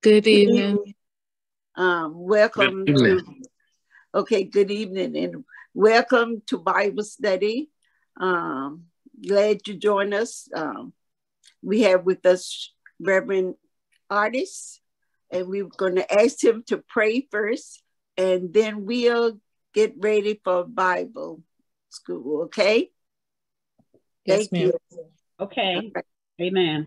Good evening. Um, welcome Good evening. to, okay, good evening and welcome to Bible study. Um, glad you join us. Um, we have with us Reverend Artis, and we're going to ask him to pray first, and then we'll get ready for Bible school, okay? Yes, Thank you. Okay, amen.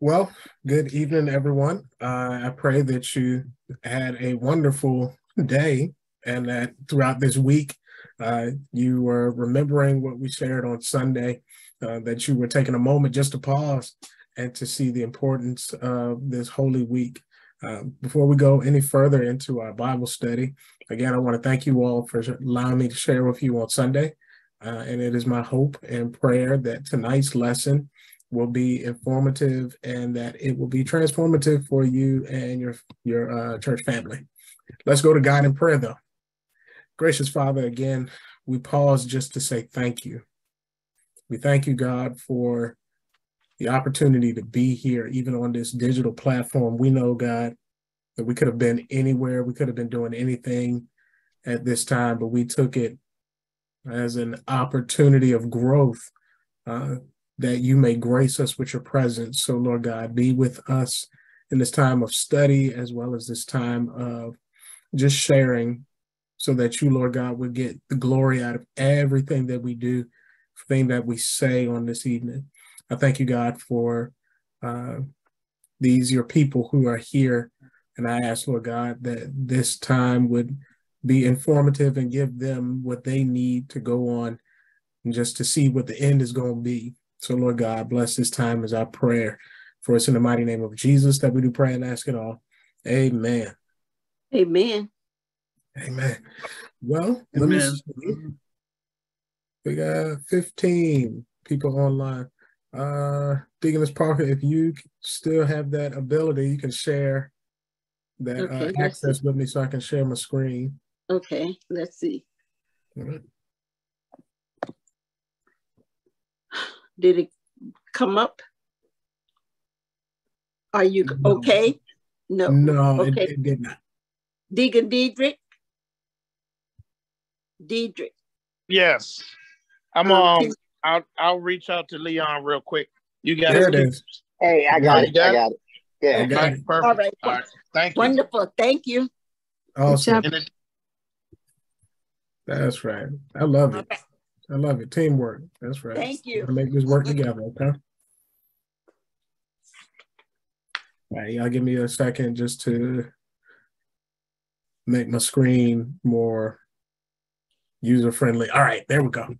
Well, good evening, everyone. Uh, I pray that you had a wonderful day and that throughout this week, uh, you were remembering what we shared on Sunday, uh, that you were taking a moment just to pause and to see the importance of this holy week. Um, before we go any further into our Bible study, again, I want to thank you all for allowing me to share with you on Sunday. Uh, and it is my hope and prayer that tonight's lesson will be informative and that it will be transformative for you and your your uh, church family. Let's go to God in prayer, though. Gracious Father, again, we pause just to say thank you. We thank you, God, for the opportunity to be here, even on this digital platform. We know, God, that we could have been anywhere, we could have been doing anything at this time, but we took it as an opportunity of growth uh, that you may grace us with your presence. So, Lord God, be with us in this time of study as well as this time of just sharing so that you, Lord God, would get the glory out of everything that we do, thing that we say on this evening. I thank you, God, for uh, these, your people who are here. And I ask, Lord God, that this time would be informative and give them what they need to go on and just to see what the end is going to be. So, Lord God, bless this time as our prayer. For us in the mighty name of Jesus that we do pray and ask it all. Amen. Amen. Amen. Well, let me see. We got 15 people online. Uh Deaconess Parker, if you still have that ability, you can share that Okay, uh, let's access with me so I can share my screen. Okay, let's see. All right. Did it come up? Are you No. okay? No. No, it, Okay. it did not. Deacon Diedrich? Diedrich. Yes. I'm Um, um I'll I'll reach out to Leon real quick. You got There it it? is. Hey, I Yeah, got you it. got I got it. Yeah. I got it. perfect. All right. All right. Thank you. Wonderful. Thank you. Awesome. job. And it, That's right. I love it. Okay. I love it. Teamwork. That's right. Thank you. To make this work together, okay? All right, y'all give me a second just to make my screen more user friendly. All right, there we go.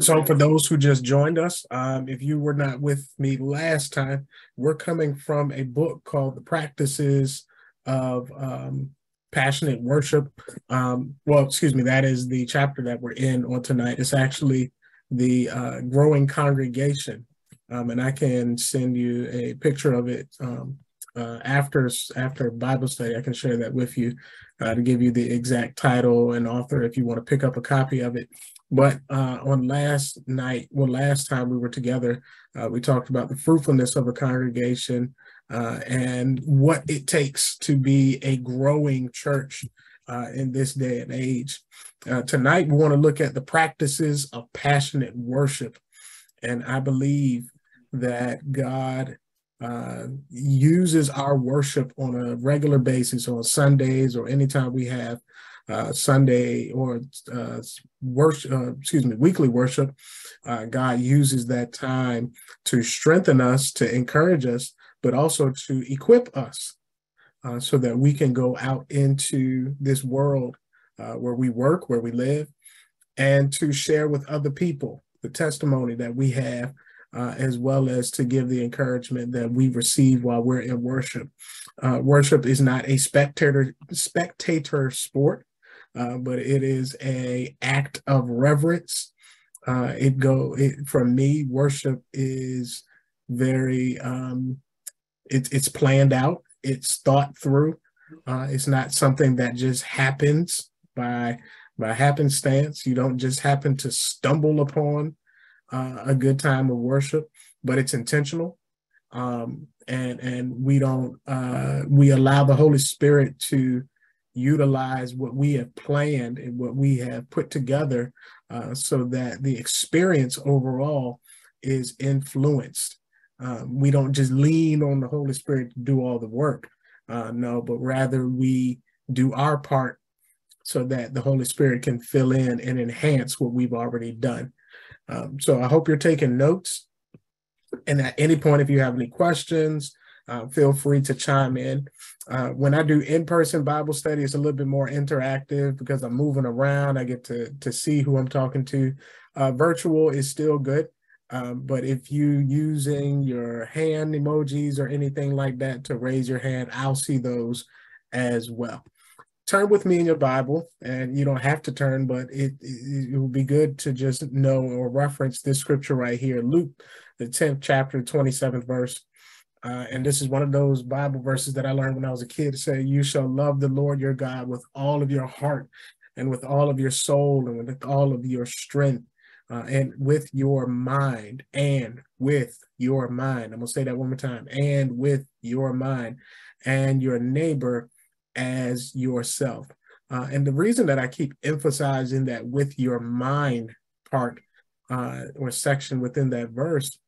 So for those who just joined us, um, if you were not with me last time, we're coming from a book called The Practices of um, Passionate Worship. Um, well, excuse me, that is the chapter that we're in on tonight. It's actually the uh, Growing Congregation. Um, and I can send you a picture of it um, uh, after after Bible study. I can share that with you uh, to give you the exact title and author if you want to pick up a copy of it. But uh, on last night, well, last time we were together, uh, we talked about the fruitfulness of a congregation uh, and what it takes to be a growing church uh, in this day and age. Uh, tonight, we want to look at the practices of passionate worship. And I believe that God uh, uses our worship on a regular basis on Sundays or anytime we have uh, Sunday or uh, worship, uh, excuse me, weekly worship. Uh, God uses that time to strengthen us, to encourage us, but also to equip us uh, so that we can go out into this world uh, where we work, where we live, and to share with other people the testimony that we have uh, as well as to give the encouragement that we receive while we're in worship. Uh, worship is not a spectator spectator sport, uh, but it is a act of reverence. Uh, it go it, for me. Worship is very um, it, it's planned out. It's thought through. Uh, it's not something that just happens by by happenstance. You don't just happen to stumble upon uh, a good time of worship, but it's intentional. um, and and we don't uh, we allow the Holy Spirit to utilize what we have planned and what we have put together uh, so that the experience overall is influenced. Um, we don't just lean on the Holy Spirit to do all the work, uh, no, but rather we do our part so that the Holy Spirit can fill in and enhance what we've already done. Um, so I hope you're taking notes. And at any point, if you have any questions, uh, feel free to chime in. Uh, when I do in-person Bible study, it's a little bit more interactive because I'm moving around. I get to to see who I'm talking to. Uh, virtual is still good, um, but if you using your hand emojis or anything like that to raise your hand, I'll see those as well. Turn with me in your Bible, and you don't have to turn, but it, it, it will be good to just know or reference this scripture right here, Luke, the 10th chapter, 27th verse. Uh, and this is one of those Bible verses that I learned when I was a kid say, You shall love the Lord your God with all of your heart and with all of your soul and with all of your strength uh, and with your mind and with your mind. I'm going to say that one more time and with your mind and your neighbor as yourself. Uh, and the reason that I keep emphasizing that with your mind part uh, or section within that verse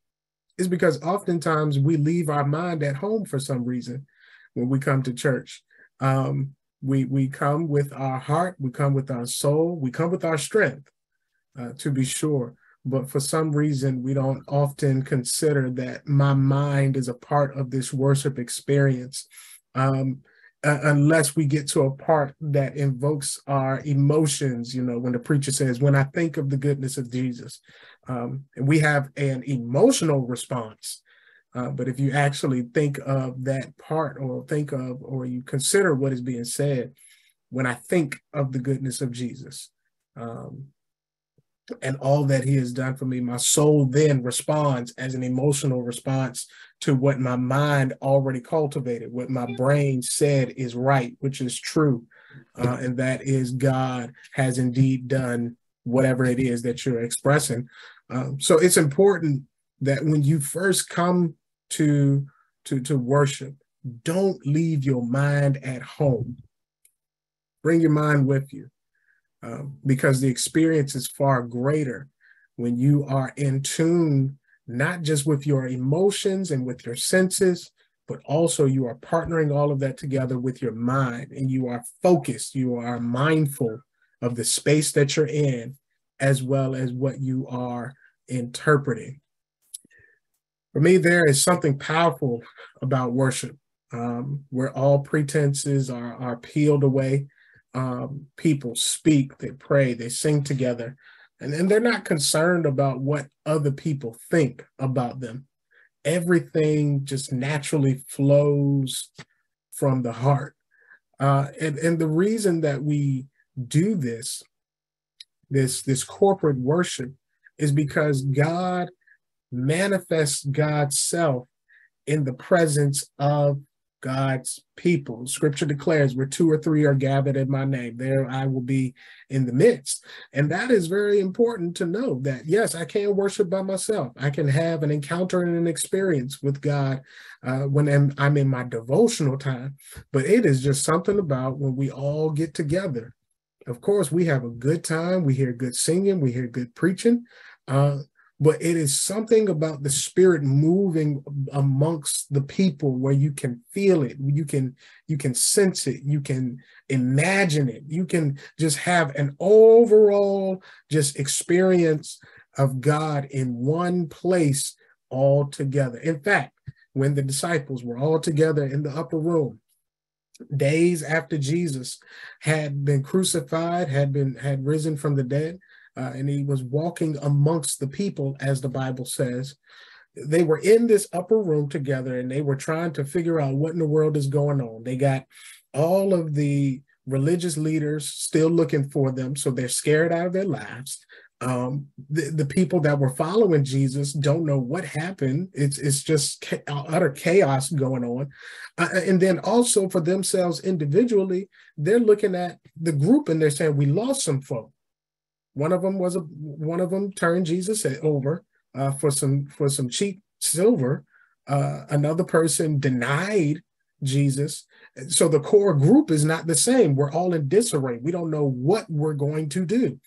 is because oftentimes we leave our mind at home for some reason when we come to church. Um, we we come with our heart, we come with our soul, we come with our strength, uh, to be sure. But for some reason, we don't often consider that my mind is a part of this worship experience. Um, uh, unless we get to a part that invokes our emotions, you know, when the preacher says, When I think of the goodness of Jesus, um, and we have an emotional response. Uh, but if you actually think of that part or think of or you consider what is being said, when I think of the goodness of Jesus, um, and all that he has done for me, my soul then responds as an emotional response to what my mind already cultivated, what my brain said is right, which is true. Uh, and that is God has indeed done whatever it is that you're expressing. Um, so it's important that when you first come to, to, to worship, don't leave your mind at home. Bring your mind with you um, because the experience is far greater when you are in tune, not just with your emotions and with your senses, but also you are partnering all of that together with your mind and you are focused, you are mindful of the space that you're in, as well as what you are interpreting. For me, there is something powerful about worship um, where all pretenses are, are peeled away um, people speak, they pray, they sing together, and, and they're not concerned about what other people think about them. Everything just naturally flows from the heart. Uh, and, and the reason that we do this, this, this corporate worship, is because God manifests God's self in the presence of God's people. Scripture declares where two or three are gathered in my name, there I will be in the midst. And that is very important to know that, yes, I can worship by myself. I can have an encounter and an experience with God uh, when I'm, I'm in my devotional time. But it is just something about when we all get together. Of course, we have a good time. We hear good singing. We hear good preaching. Uh, but it is something about the spirit moving amongst the people where you can feel it you can you can sense it you can imagine it. You can just have an overall just experience of god in one place all together in fact when the disciples were all together in the upper room days after jesus had been crucified had been had risen from the dead uh, and he was walking amongst the people, as the Bible says. They were in this upper room together and they were trying to figure out what in the world is going on. They got all of the religious leaders still looking for them, so they're scared out of their lives. Um, the, the people that were following Jesus don't know what happened. It's it's just ca- utter chaos going on, uh, and then also for themselves individually, they're looking at the group and they're saying we lost some folk. One of them was a one of them turned Jesus over uh, for some for some cheap silver, uh, another person denied Jesus. So the core group is not the same. We're all in disarray. We don't know what we're going to do.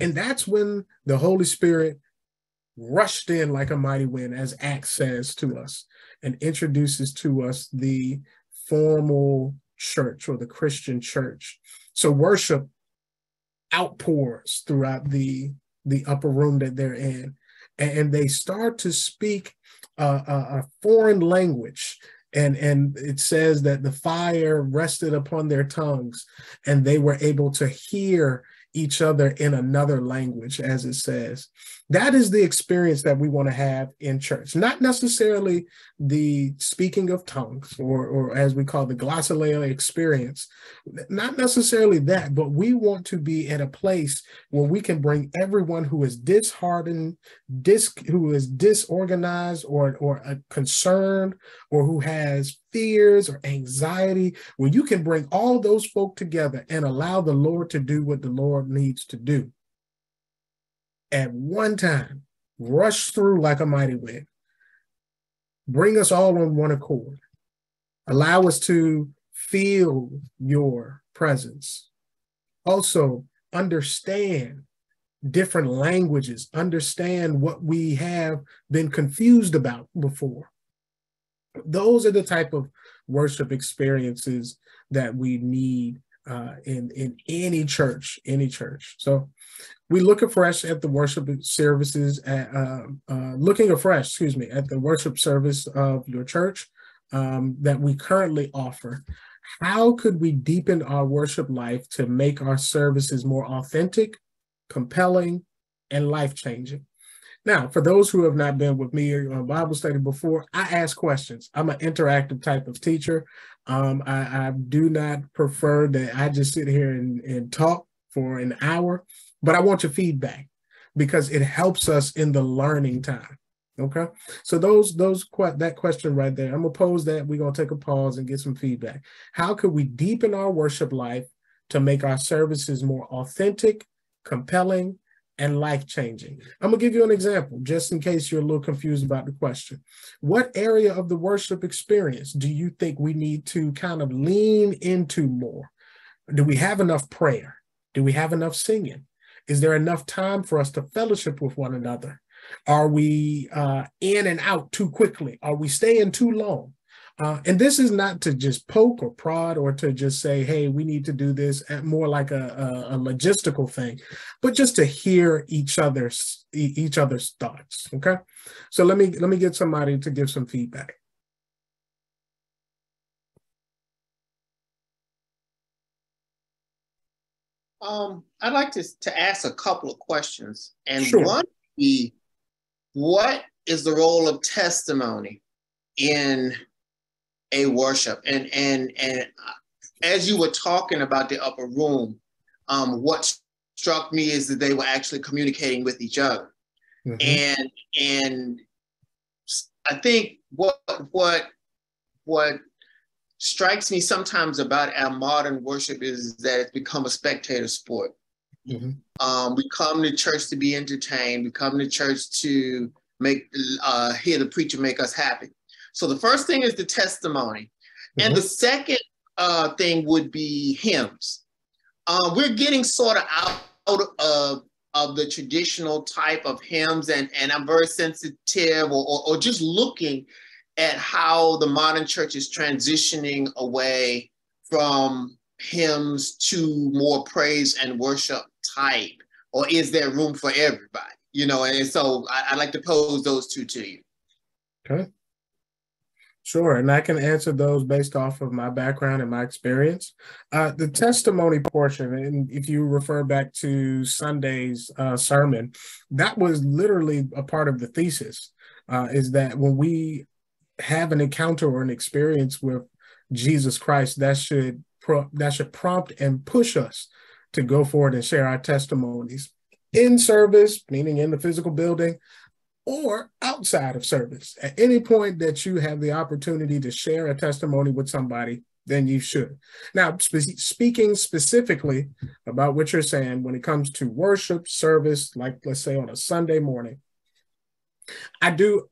And that's when the Holy Spirit rushed in like a mighty wind, as Acts says to us, and introduces to us the formal church or the Christian church. So worship outpours throughout the the upper room that they're in, and they start to speak uh, a, foreign language and and it says that the fire rested upon their tongues and they were able to hear each other in another language, as it says. That is the experience that we want to have in church, not necessarily the speaking of tongues or, or as we call the glossolalia experience, not necessarily that, but we want to be at a place where we can bring everyone who is disheartened, dis, who is disorganized or, or uh, concerned or who has fears or anxiety, where you can bring all those folk together and allow the Lord to do what the Lord needs to do. At one time, rush through like a mighty wind, bring us all on one accord, allow us to feel your presence. Also, understand different languages, understand what we have been confused about before. Those are the type of worship experiences that we need uh, in in any church, any church. So we look afresh at the worship services, at, uh, uh, looking afresh, excuse me, at the worship service of your church um, that we currently offer. How could we deepen our worship life to make our services more authentic, compelling, and life changing? Now, for those who have not been with me on Bible study before, I ask questions. I'm an interactive type of teacher. Um, I, I, do not prefer that I just sit here and, and talk for an hour, but I want your feedback because it helps us in the learning time. Okay, so those those that question right there, I'm gonna pose that. We're gonna take a pause and get some feedback. How could we deepen our worship life to make our services more authentic, compelling, and life changing. I'm going to give you an example just in case you're a little confused about the question. What area of the worship experience do you think we need to kind of lean into more? Do we have enough prayer? Do we have enough singing? Is there enough time for us to fellowship with one another? Are we uh, in and out too quickly? Are we staying too long? Uh, and this is not to just poke or prod or to just say, hey, we need to do this at more like a, a, a logistical thing, but just to hear each other's each other's thoughts. Okay. So let me let me get somebody to give some feedback. Um, I'd like to, to ask a couple of questions. And sure. one be what is the role of testimony in a worship. And and and as you were talking about the upper room, um, what struck me is that they were actually communicating with each other. Mm-hmm. And and I think what what what strikes me sometimes about our modern worship is that it's become a spectator sport. Mm-hmm. Um, we come to church to be entertained. We come to church to make uh, hear the preacher make us happy. So the first thing is the testimony. Mm-hmm. And the second uh, thing would be hymns. Uh, we're getting sort of out, of, of the traditional type of hymns, and, and I'm very sensitive or, or, or just looking at how the modern church is transitioning away from hymns to more praise and worship type, or is there room for everybody? You know, and so I, would like to pose those two to you. Okay. Sure, and I can answer those based off of my background and my experience. Uh, the testimony portion, and if you refer back to Sunday's uh, sermon, that was literally a part of the thesis. Uh, is that when we have an encounter or an experience with Jesus Christ, that should pro- that should prompt and push us to go forward and share our testimonies in service, meaning in the physical building, or outside of service. At any point that you have the opportunity to share a testimony with somebody, then you should. Now, spe- speaking specifically about what you're saying when it comes to worship service, like let's say on a Sunday morning, I do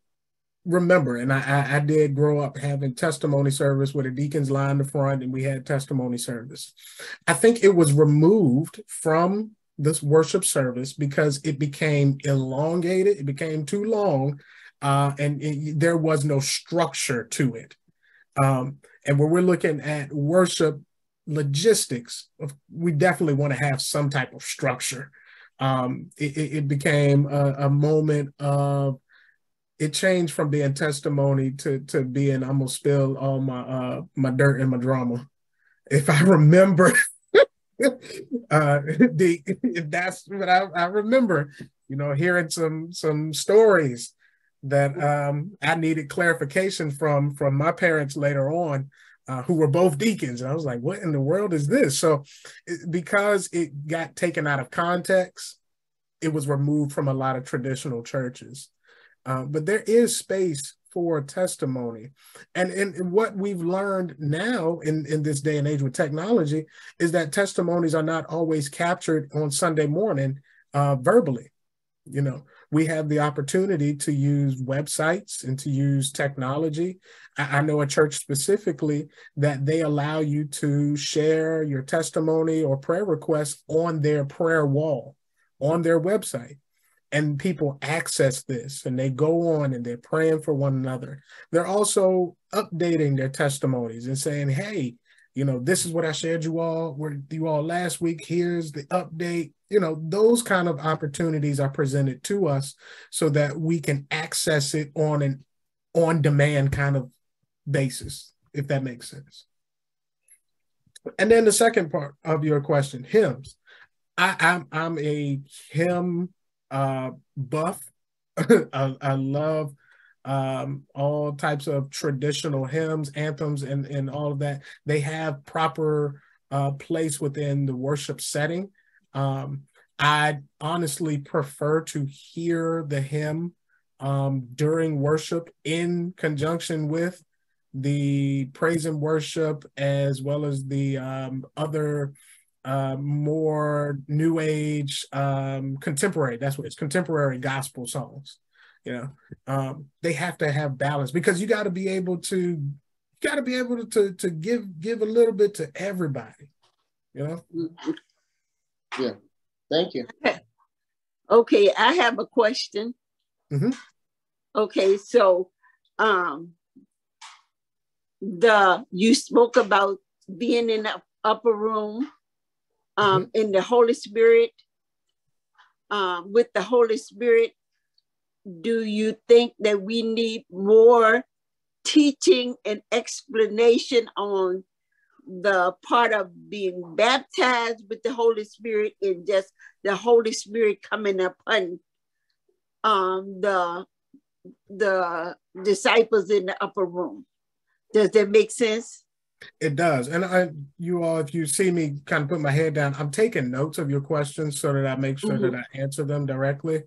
remember, and I, I, did grow up having testimony service with a deacon's line in the front, and we had testimony service. I think it was removed from this worship service because it became elongated, it became too long, uh, and it, there was no structure to it. Um, and when we're looking at worship logistics, we definitely want to have some type of structure. Um, it, it, became a, a, moment of it changed from being testimony to to being I'm gonna spill all my uh, my dirt and my drama. If I remember, uh, the that's what I, I remember. You know, hearing some some stories that um, I needed clarification from from my parents later on, uh, who were both deacons, and I was like, "What in the world is this?" So, it, because it got taken out of context, it was removed from a lot of traditional churches. Uh, but there is space for testimony, and, and what we've learned now in in this day and age with technology is that testimonies are not always captured on Sunday morning uh, verbally. You know, we have the opportunity to use websites and to use technology. I, I, know a church specifically that they allow you to share your testimony or prayer requests on their prayer wall, on their website. And people access this and they go on and they're praying for one another. They're also updating their testimonies and saying, hey, you know, this is what I shared you all with you all last week. Here's the update you know those kind of opportunities are presented to us so that we can access it on an on demand kind of basis if that makes sense and then the second part of your question hymns i i'm, I'm a hymn uh buff I, I love um, all types of traditional hymns, anthems, and, and all of that. They have proper uh, place within the worship setting. Um, I honestly prefer to hear the hymn um, during worship in conjunction with the praise and worship, as well as the um, other uh, more new age um, contemporary. That's what it's contemporary gospel songs. You know, um, they have to have balance because you got to be able to, you got to be able to, to to give give a little bit to everybody. You know. Yeah. Thank you. Okay, I have a question. Mm-hmm. Okay, so um the you spoke about being in the upper room um mm-hmm. in the Holy Spirit. Um, with the Holy Spirit, do you think that we need more teaching and explanation on the part of being baptized with the Holy Spirit and just the Holy Spirit coming upon um, the the disciples in the upper room. Does that make sense? It does. And I you all, if you see me kind of put my head down, I'm taking notes of your questions so that I make sure mm-hmm. that I answer them directly.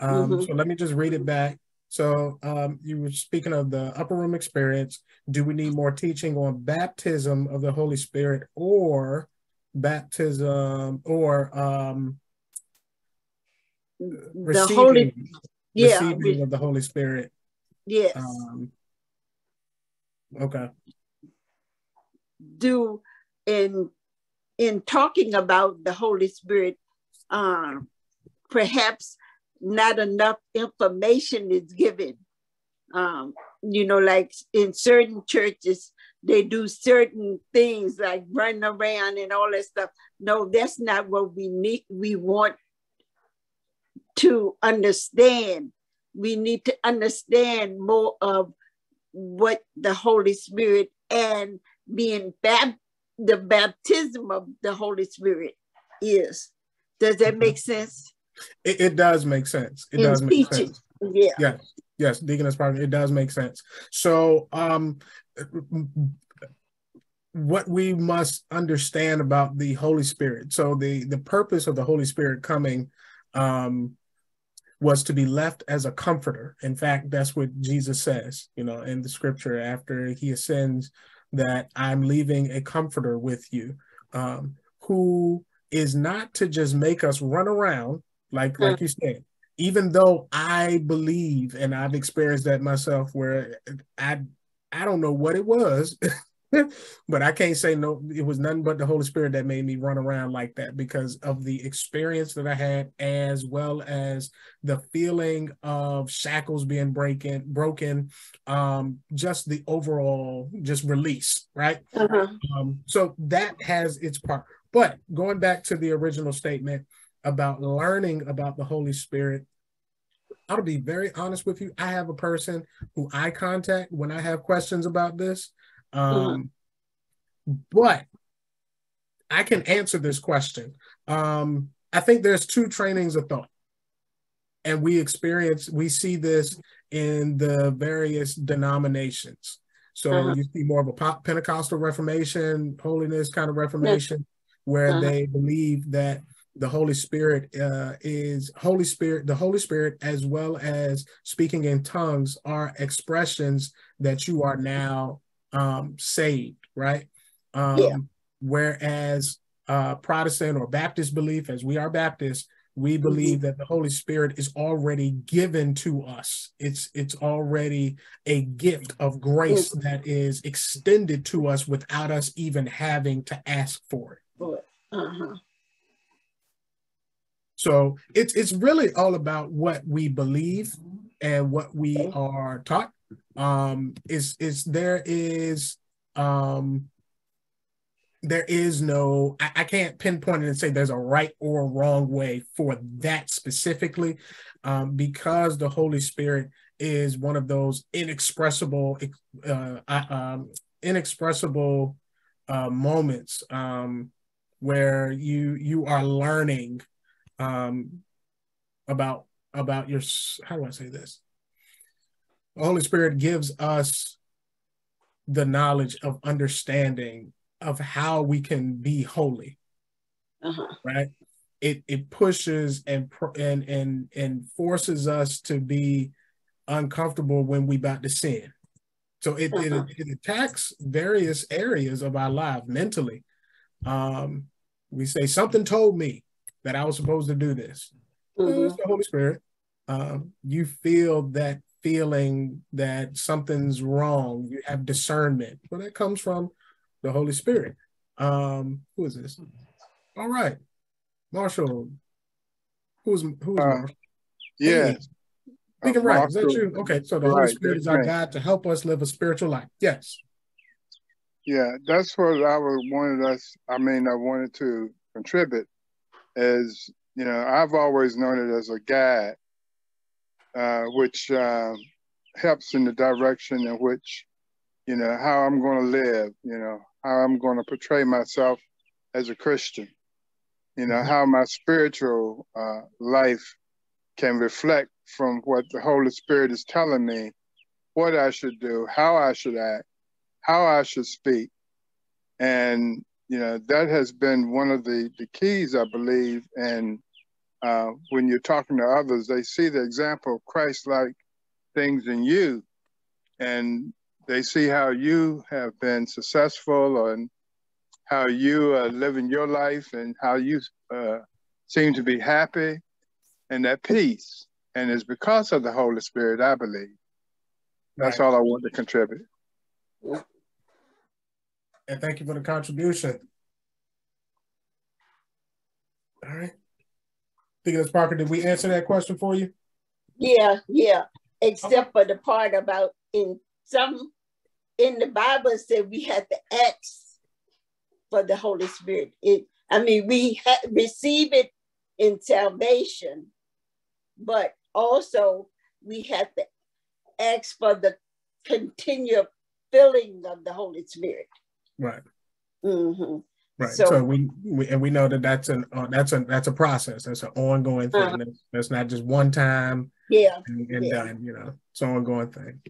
Um, mm-hmm. So let me just read it back. So um, you were speaking of the upper room experience. Do we need more teaching on baptism of the Holy Spirit or baptism or um, the receiving, Holy, yeah, receiving of the Holy Spirit? Yes. Um, okay. Do in in talking about the Holy Spirit, um, perhaps not enough information is given. Um, you know, like in certain churches, they do certain things like run around and all that stuff. No, that's not what we need. We want to understand. We need to understand more of what the Holy Spirit and being baptized, the baptism of the Holy Spirit is. Does that make sense? It, it does make sense. It does make sense. Yeah. Yes. Yes. Deaconess Parker, it does make sense. So um what we must understand about the Holy Spirit. So the the purpose of the Holy Spirit coming um was to be left as a comforter. In fact, that's what Jesus says, you know, in the scripture after he ascends that I'm leaving a comforter with you um who is not to just make us run around like like you said even though I believe and I've experienced that myself where I I don't know what it was, but I can't say no, it was nothing but the Holy Spirit that made me run around like that because of the experience that I had, as well as the feeling of shackles being breaking, broken, um, just the overall just release, right? Uh-huh. Um, so that has its part. But going back to the original statement about learning about the Holy Spirit, I'll be very honest with you. I have a person who I contact when I have questions about this. Um, mm-hmm. But I can answer this question. Um, I think there's two trainings of thought. And we experience, we see this in the various denominations. So uh-huh. you see more of a Pentecostal Reformation, holiness kind of Reformation, where uh-huh. they believe that the Holy Spirit uh, is Holy Spirit, the Holy Spirit, as well as speaking in tongues, are expressions that you are now um, saved, right? Um, yeah. Whereas uh, Protestant or Baptist belief, as we are Baptists, we mm-hmm. believe that the Holy Spirit is already given to us. It's it's already a gift of grace mm-hmm. that is extended to us without us even having to ask for it. Uh-huh. So it's it's really all about what we believe and what we are taught. Um, is is there is um there is no I, I, can't pinpoint it and say there's a right or wrong way for that specifically um, because the holy spirit is one of those inexpressible uh, um, inexpressible uh, moments um, where you you are learning um, about about your how do I say this? The Holy Spirit gives us the knowledge of understanding of how we can be holy. Uh-huh. Right? It it pushes and and and and forces us to be uncomfortable when we about to sin. So it, uh-huh. it, it attacks various areas of our life mentally. Um, we say something told me that I was supposed to do this. Mm-hmm. It's the Holy Spirit. Um, you feel that feeling that something's wrong. You have discernment. Well, that comes from the Holy Spirit. Um, who is this? All Wright, Marshall. Who's who's uh, Marshall? Yeah. Hey, uh, right. Is that you? Okay, so the right, Holy Spirit is our right. God to help us live a spiritual life. Yes. Yeah, that's what I wanted us. I mean, I wanted to contribute as you know, I've always known it as a guide, uh, which uh, helps in the direction in which, you know, how I'm going to live, you know, how I'm going to portray myself as a Christian, you know, mm-hmm. how my spiritual uh, life can reflect from what the Holy Spirit is telling me, what I should do, how I should act, how I should speak. And you know that has been one of the, the keys i believe and uh, when you're talking to others they see the example of christ-like things in you and they see how you have been successful and how you are living your life and how you uh, seem to be happy and at peace and it's because of the holy spirit i believe that's right. all i want to contribute and thank you for the contribution. All right. Deaconess Parker, did we answer that question for you? Yeah, yeah. Except okay. for the part about in some in the Bible said we had to ask for the Holy Spirit. It, I mean, we ha- receive it in salvation, but also we had to ask for the continual filling of the Holy Spirit. Right. Mm-hmm. Right. So, so we, we, and we know that that's an uh, that's a that's a process. That's an ongoing thing. Uh-huh. That's, that's, not just one time. Yeah. And, and yeah. done. You know, it's an ongoing thing.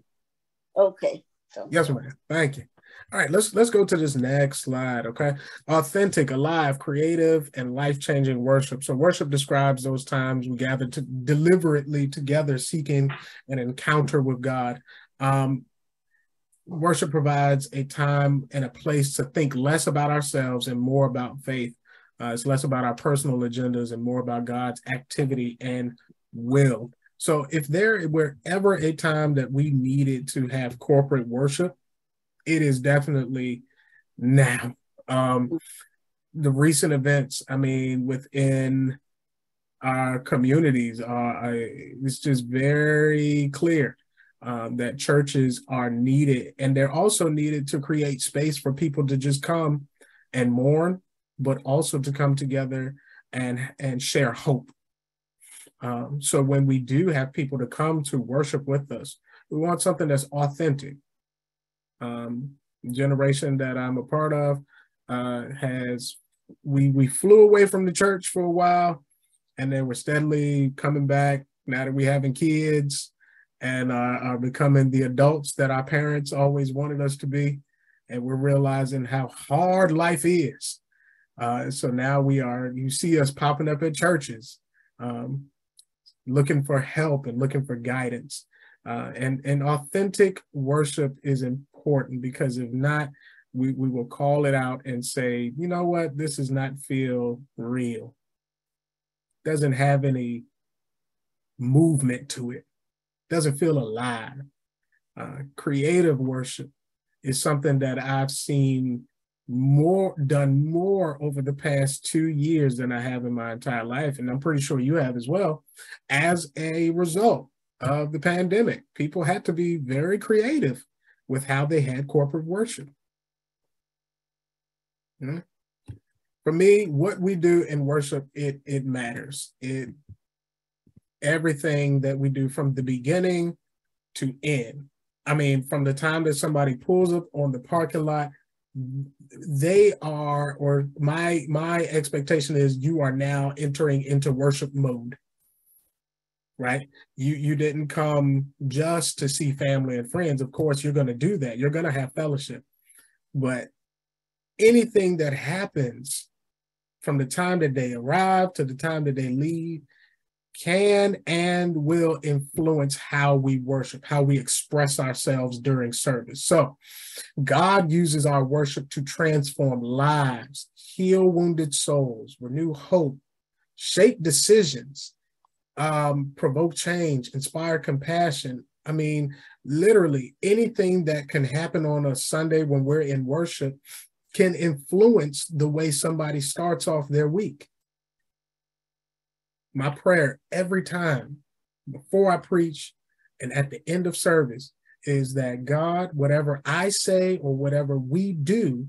Okay. So. Yes, ma'am. Thank you. All right, let's let's go to this next slide. Okay, authentic, alive, creative, and life changing worship. So worship describes those times we gather to deliberately together, seeking an encounter with God. Um, worship provides a time and a place to think less about ourselves and more about faith. Uh, it's less about our personal agendas and more about God's activity and will. So if there were ever a time that we needed to have corporate worship, it is definitely now. Um, the recent events, I mean, within our communities, uh, it's just very clear um, that churches are needed, and they're also needed to create space for people to just come and mourn, but also to come together and and share hope. Um, so when we do have people to come to worship with us, we want something that's authentic. Um, generation that I'm a part of uh, has we we flew away from the church for a while, and then we're steadily coming back now that we're having kids and uh, are becoming the adults that our parents always wanted us to be, and we're realizing how hard life is. Uh, so now we are. You see us popping up at churches, um, looking for help and looking for guidance. Uh, and and authentic worship is important because if not, we, we will call it out and say, you know what, this does not feel real. Doesn't have any movement to it. Doesn't feel alive. Uh, creative worship is something that I've seen more done more over the past two years than I have in my entire life, and I'm pretty sure you have as well. As a result of the pandemic, people had to be very creative with how they had corporate worship. Mm-hmm. For me, what we do in worship, it it matters. It everything that we do from the beginning to end. I mean, from the time that somebody pulls up on the parking lot, they are, or my my expectation is you are now entering into worship mode. Right? You you didn't come just to see family and friends. Of course, you're gonna do that. You're gonna have fellowship. But anything that happens from the time that they arrive to the time that they leave can and will influence how we worship, how we express ourselves during service. So, God uses our worship to transform lives, heal wounded souls, renew hope, shape decisions, um, provoke change, inspire compassion. I mean, literally anything that can happen on a Sunday when we're in worship can influence the way somebody starts off their week. My prayer every time before I preach and at the end of service is that God, whatever I say or whatever we do,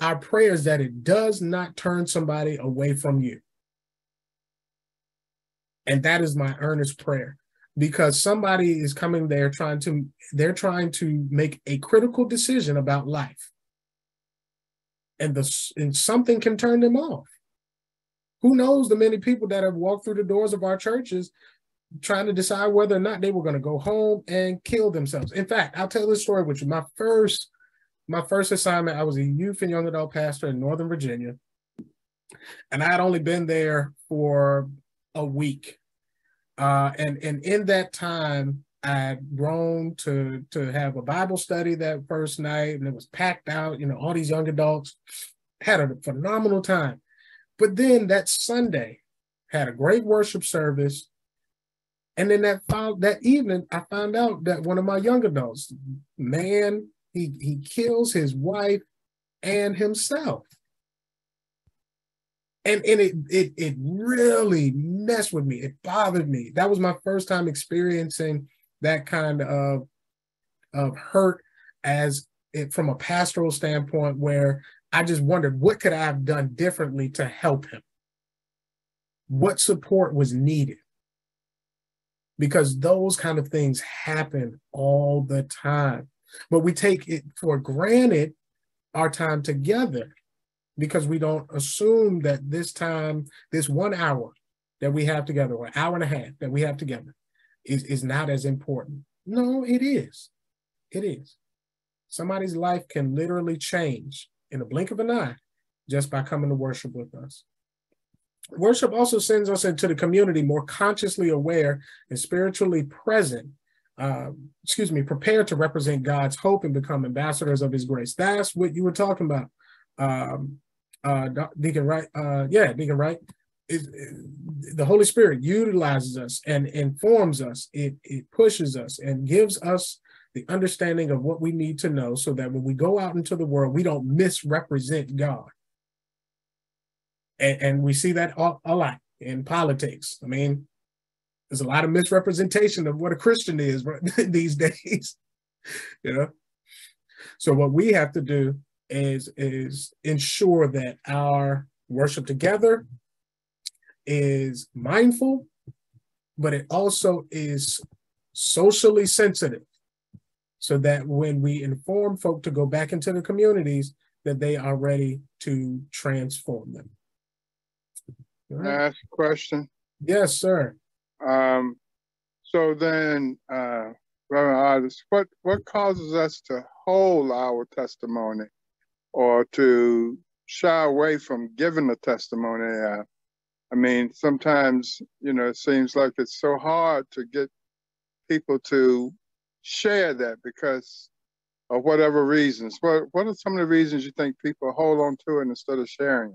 our prayer is that it does not turn somebody away from you. And that is my earnest prayer because somebody is coming there trying to they're trying to make a critical decision about life and the and something can turn them off. Who knows the many people that have walked through the doors of our churches trying to decide whether or not they were going to go home and kill themselves. In fact, I'll tell this story with you. My first my first assignment, I was a youth and young adult pastor in Northern Virginia. And I had only been there for a week. Uh, and, and in that time, I'd grown to to have a Bible study that first night, and it was packed out. You know, all these young adults had a phenomenal time. But then that Sunday had a great worship service, and then that that evening, I found out that one of my young adults, man, he he kills his wife and himself. And, and it, it it really messed with me. It bothered me. That was my first time experiencing that kind of of hurt as it from a pastoral standpoint where I just wondered what could I have done differently to help him? What support was needed? Because those kind of things happen all the time. But we take it for granted our time together because we don't assume that this time, this one hour that we have together, or hour and a half that we have together, is, is not as important. No, it is. It is. Somebody's life can literally change in a blink of an eye just by coming to worship with us. Worship also sends us into the community more consciously aware and spiritually present. Uh, excuse me, prepared to represent God's hope and become ambassadors of His grace. That's what you were talking about, um, uh, Deacon Wright. Uh, yeah, Deacon Wright. it, it- the Holy Spirit utilizes us and informs us. It it pushes us and gives us the understanding of what we need to know, so that when we go out into the world, we don't misrepresent God. And, and we see that a, a lot in politics. I mean, there's a lot of misrepresentation of what a Christian is these days. You know, so what we have to do is is ensure that our worship together is mindful, but it also is socially sensitive so that when we inform folk to go back into the communities, that they are ready to transform them. All Can I right. ask a question? Yes, sir. Um, so then, uh, Reverend Artis, what, what causes us to hold our testimony or to shy away from giving a testimony? Uh, I mean, sometimes, you know, it seems like it's so hard to get people to share that because of whatever reasons. What, what are some of the reasons you think people hold on to it instead of sharing?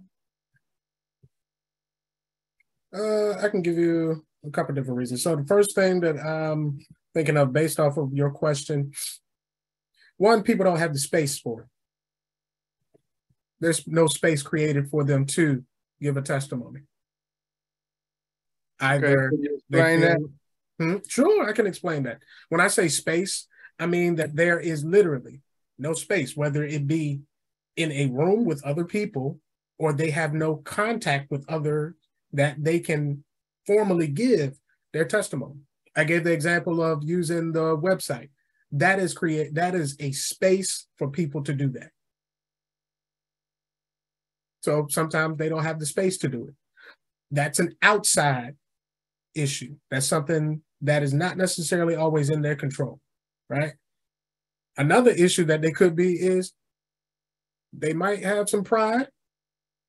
Uh, I can give you a couple different reasons. So the first thing that I'm thinking of based off of your question, one, people don't have the space for it. There's no space created for them to give a testimony. Okay, Either they explain that? Feel- Hmm, Sure, I can explain that. When I say space, I mean that there is literally no space, whether it be in a room with other people or they have no contact with other that they can formally give their testimony. I gave the example of using the website. That is create that is a space for people to do that. So sometimes they don't have the space to do it. That's an outside issue. That's something that is not necessarily always in their control, right? Another issue that they could be is they might have some pride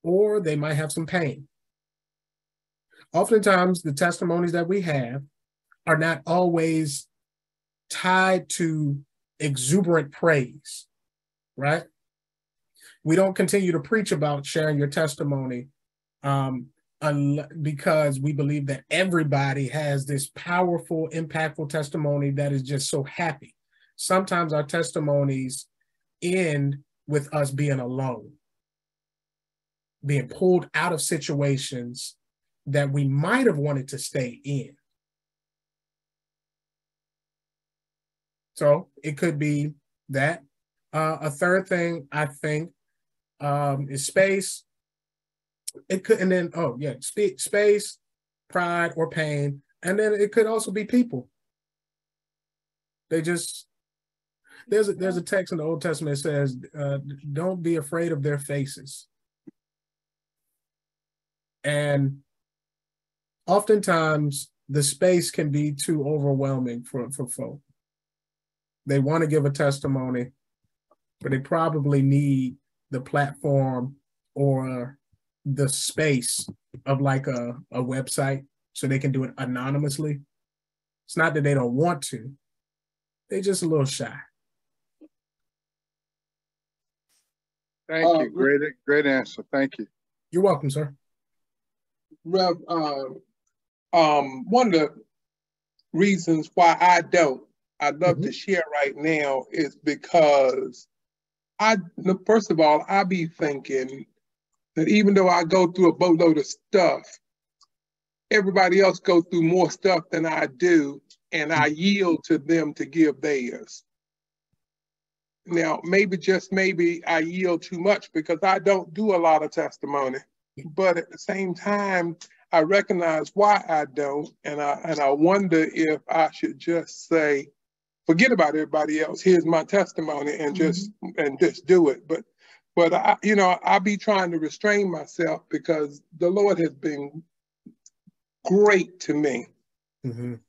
or they might have some pain. Oftentimes, the testimonies that we have are not always tied to exuberant praise, right? We don't continue to preach about sharing your testimony um, because we believe that everybody has this powerful, impactful testimony that is just so happy. Sometimes our testimonies end with us being alone, being pulled out of situations that we might have wanted to stay in. So it could be that. Uh, a third thing I think um, is space. It could, and then oh yeah, sp- space, pride or pain, and then it could also be people. They just there's a, there's a text in the Old Testament that says, uh, "Don't be afraid of their faces." And oftentimes, the space can be too overwhelming for for folk. They want to give a testimony, but they probably need the platform or the space of like a, a website so they can do it anonymously. It's not that they don't want to, they're just a little shy. Thank Uh, you. Great, great answer. Thank you. You're welcome, sir. Rev, uh, um, one of the reasons why I don't, I'd love to share right now is because I, first of all, I be thinking that even though I go through a boatload of stuff, everybody else go through more stuff than I do, and I yield to them to give theirs. Now, maybe just maybe I yield too much because I don't do a lot of testimony. But at the same time, I recognize why I don't, and I and I wonder if I should just say, forget about everybody else. Here's my testimony, and just mm-hmm. and just do it. But but I, you know, I be trying to restrain myself because the Lord has been great to me, Mhm.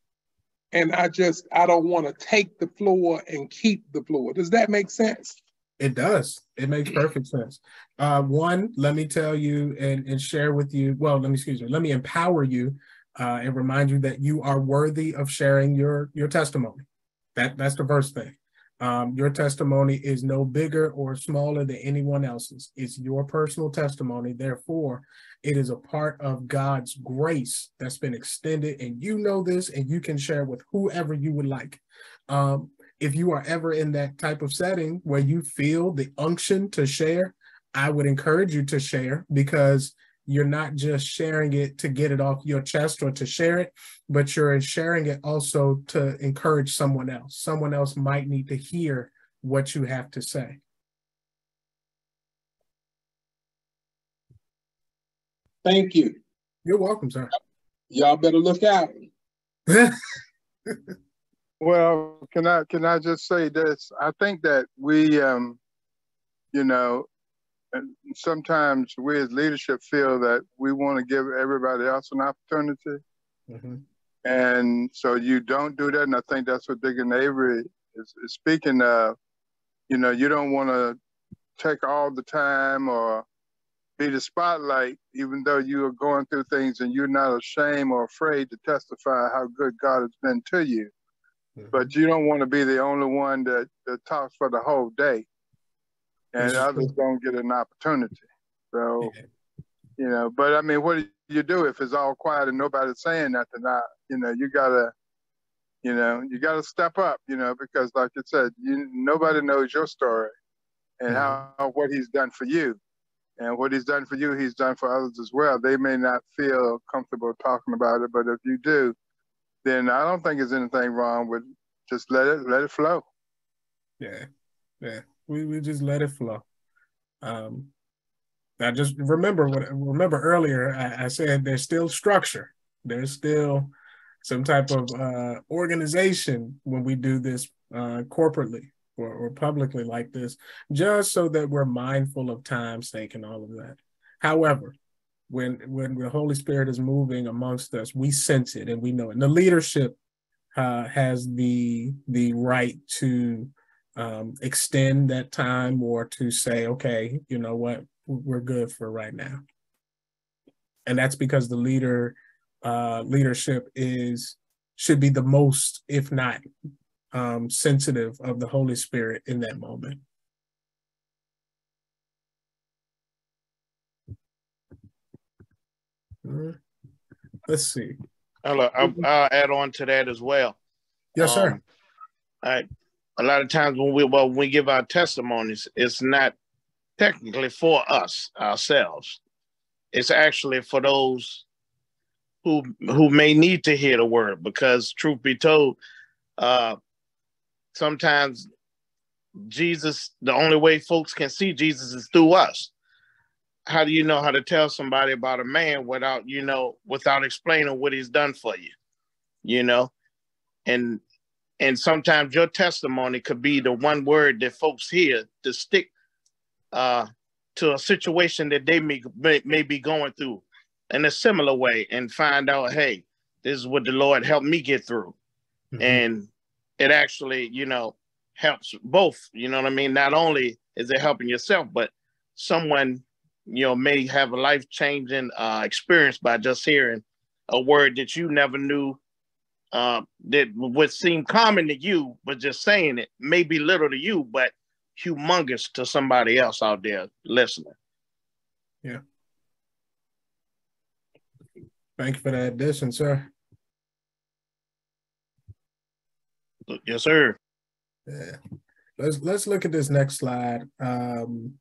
and I just I don't want to take the floor and keep the floor. Does that make sense? It does. It makes perfect sense. Uh, one, let me tell you and, and share with you. Well, let me excuse me. Let me empower you uh, and remind you that you are worthy of sharing your your testimony. That that's the first thing. Um, your testimony is no bigger or smaller than anyone else's. It's your personal testimony. Therefore, it is a part of God's grace that's been extended, and you know this, and you can share with whoever you would like. Um, if you are ever in that type of setting where you feel the unction to share, I would encourage you to share because you're not just sharing it to get it off your chest or to share it, but you're sharing it also to encourage someone else. Someone else might need to hear what you have to say. Thank you. You're welcome, sir. Y'all better look out. Well, can I can I just say this? I think that we, um, you know, sometimes we as leadership feel that we want to give everybody else an opportunity, mm-hmm. and so you don't do that. And I think that's what Deacon Avery is, is speaking of. You know, you don't want to take all the time or be the spotlight, even though you are going through things and you're not ashamed or afraid to testify how good God has been to you. Mm-hmm. But you don't want to be the only one that, that talks for the whole day and others don't get an opportunity. So, yeah. you know, but I mean, what do you do if it's all quiet and nobody's saying nothing? I, you know, you gotta, you know, you gotta step up, you know, because like I said, you, nobody knows your story and mm-hmm. how what he's done for you. And what he's done for you, he's done for others as well. They may not feel comfortable talking about it, but if you do, then I don't think there's anything wrong with just let it let it flow. Yeah, yeah. We we just let it flow. Um, I just remember what remember earlier I, I said there's still structure. There's still some type of uh, organization when we do this uh, corporately or, or publicly like this, just so that we're mindful of time sake and all of that. However, when when the Holy Spirit is moving amongst us, we sense it and we know it. And the leadership uh, has the the right to um, extend that time or to say, okay, you know what, we're good for right now. And that's because the leader uh, leadership is should be the most, if not um, sensitive of the Holy Spirit in that moment. Hmm. Let's see. I'll, I'll, I'll, add on to that as well. Yes, sir. Um, a lot of times when we well when we give our testimonies, it's not technically for us ourselves. It's actually for those who who may need to hear the word because truth be told, uh, sometimes Jesus, the only way folks can see Jesus is through us. How do you know how to tell somebody about a man without, you know, without explaining what he's done for you? You know, and and sometimes your testimony could be the one word that folks hear to stick uh, to a situation that they may, may, may be going through in a similar way and find out, hey, this is what the Lord helped me get through. Mm-hmm. And it actually, you know, helps both. You know what I mean? Not only is it helping yourself, but someone, you know, may have a life changing uh, experience by just hearing a word that you never knew uh, that would seem common to you, but just saying it may be little to you, but humongous to somebody else out there listening. Yeah. Thank you for that addition, sir. Yes, sir. Yeah. Let's let's look at this next slide. Um,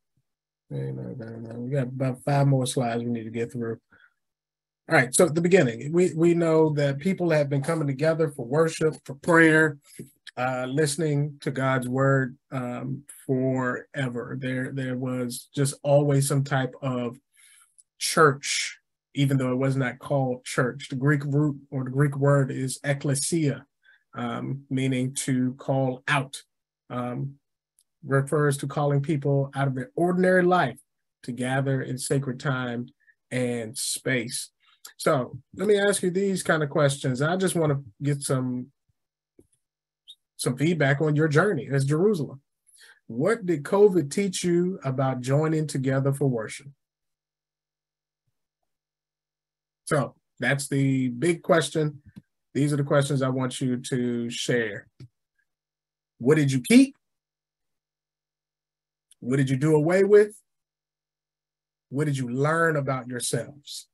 we got about five more slides we need to get through. All right, so at the beginning, we, we know that people have been coming together for worship, for prayer, uh, listening to God's word um, forever. There, there was just always some type of church, even though it was not called church. The Greek root or the Greek word is ecclesia, um, meaning to call out, um, refers to calling people out of their ordinary life to gather in sacred time and space. So let me ask you these kind of questions. I just want to get some some feedback on your journey as Jerusalem. What did COVID teach you about joining together for worship? So that's the big question. These are the questions I want you to share. What did you keep What did you do away with? What did you learn about yourselves?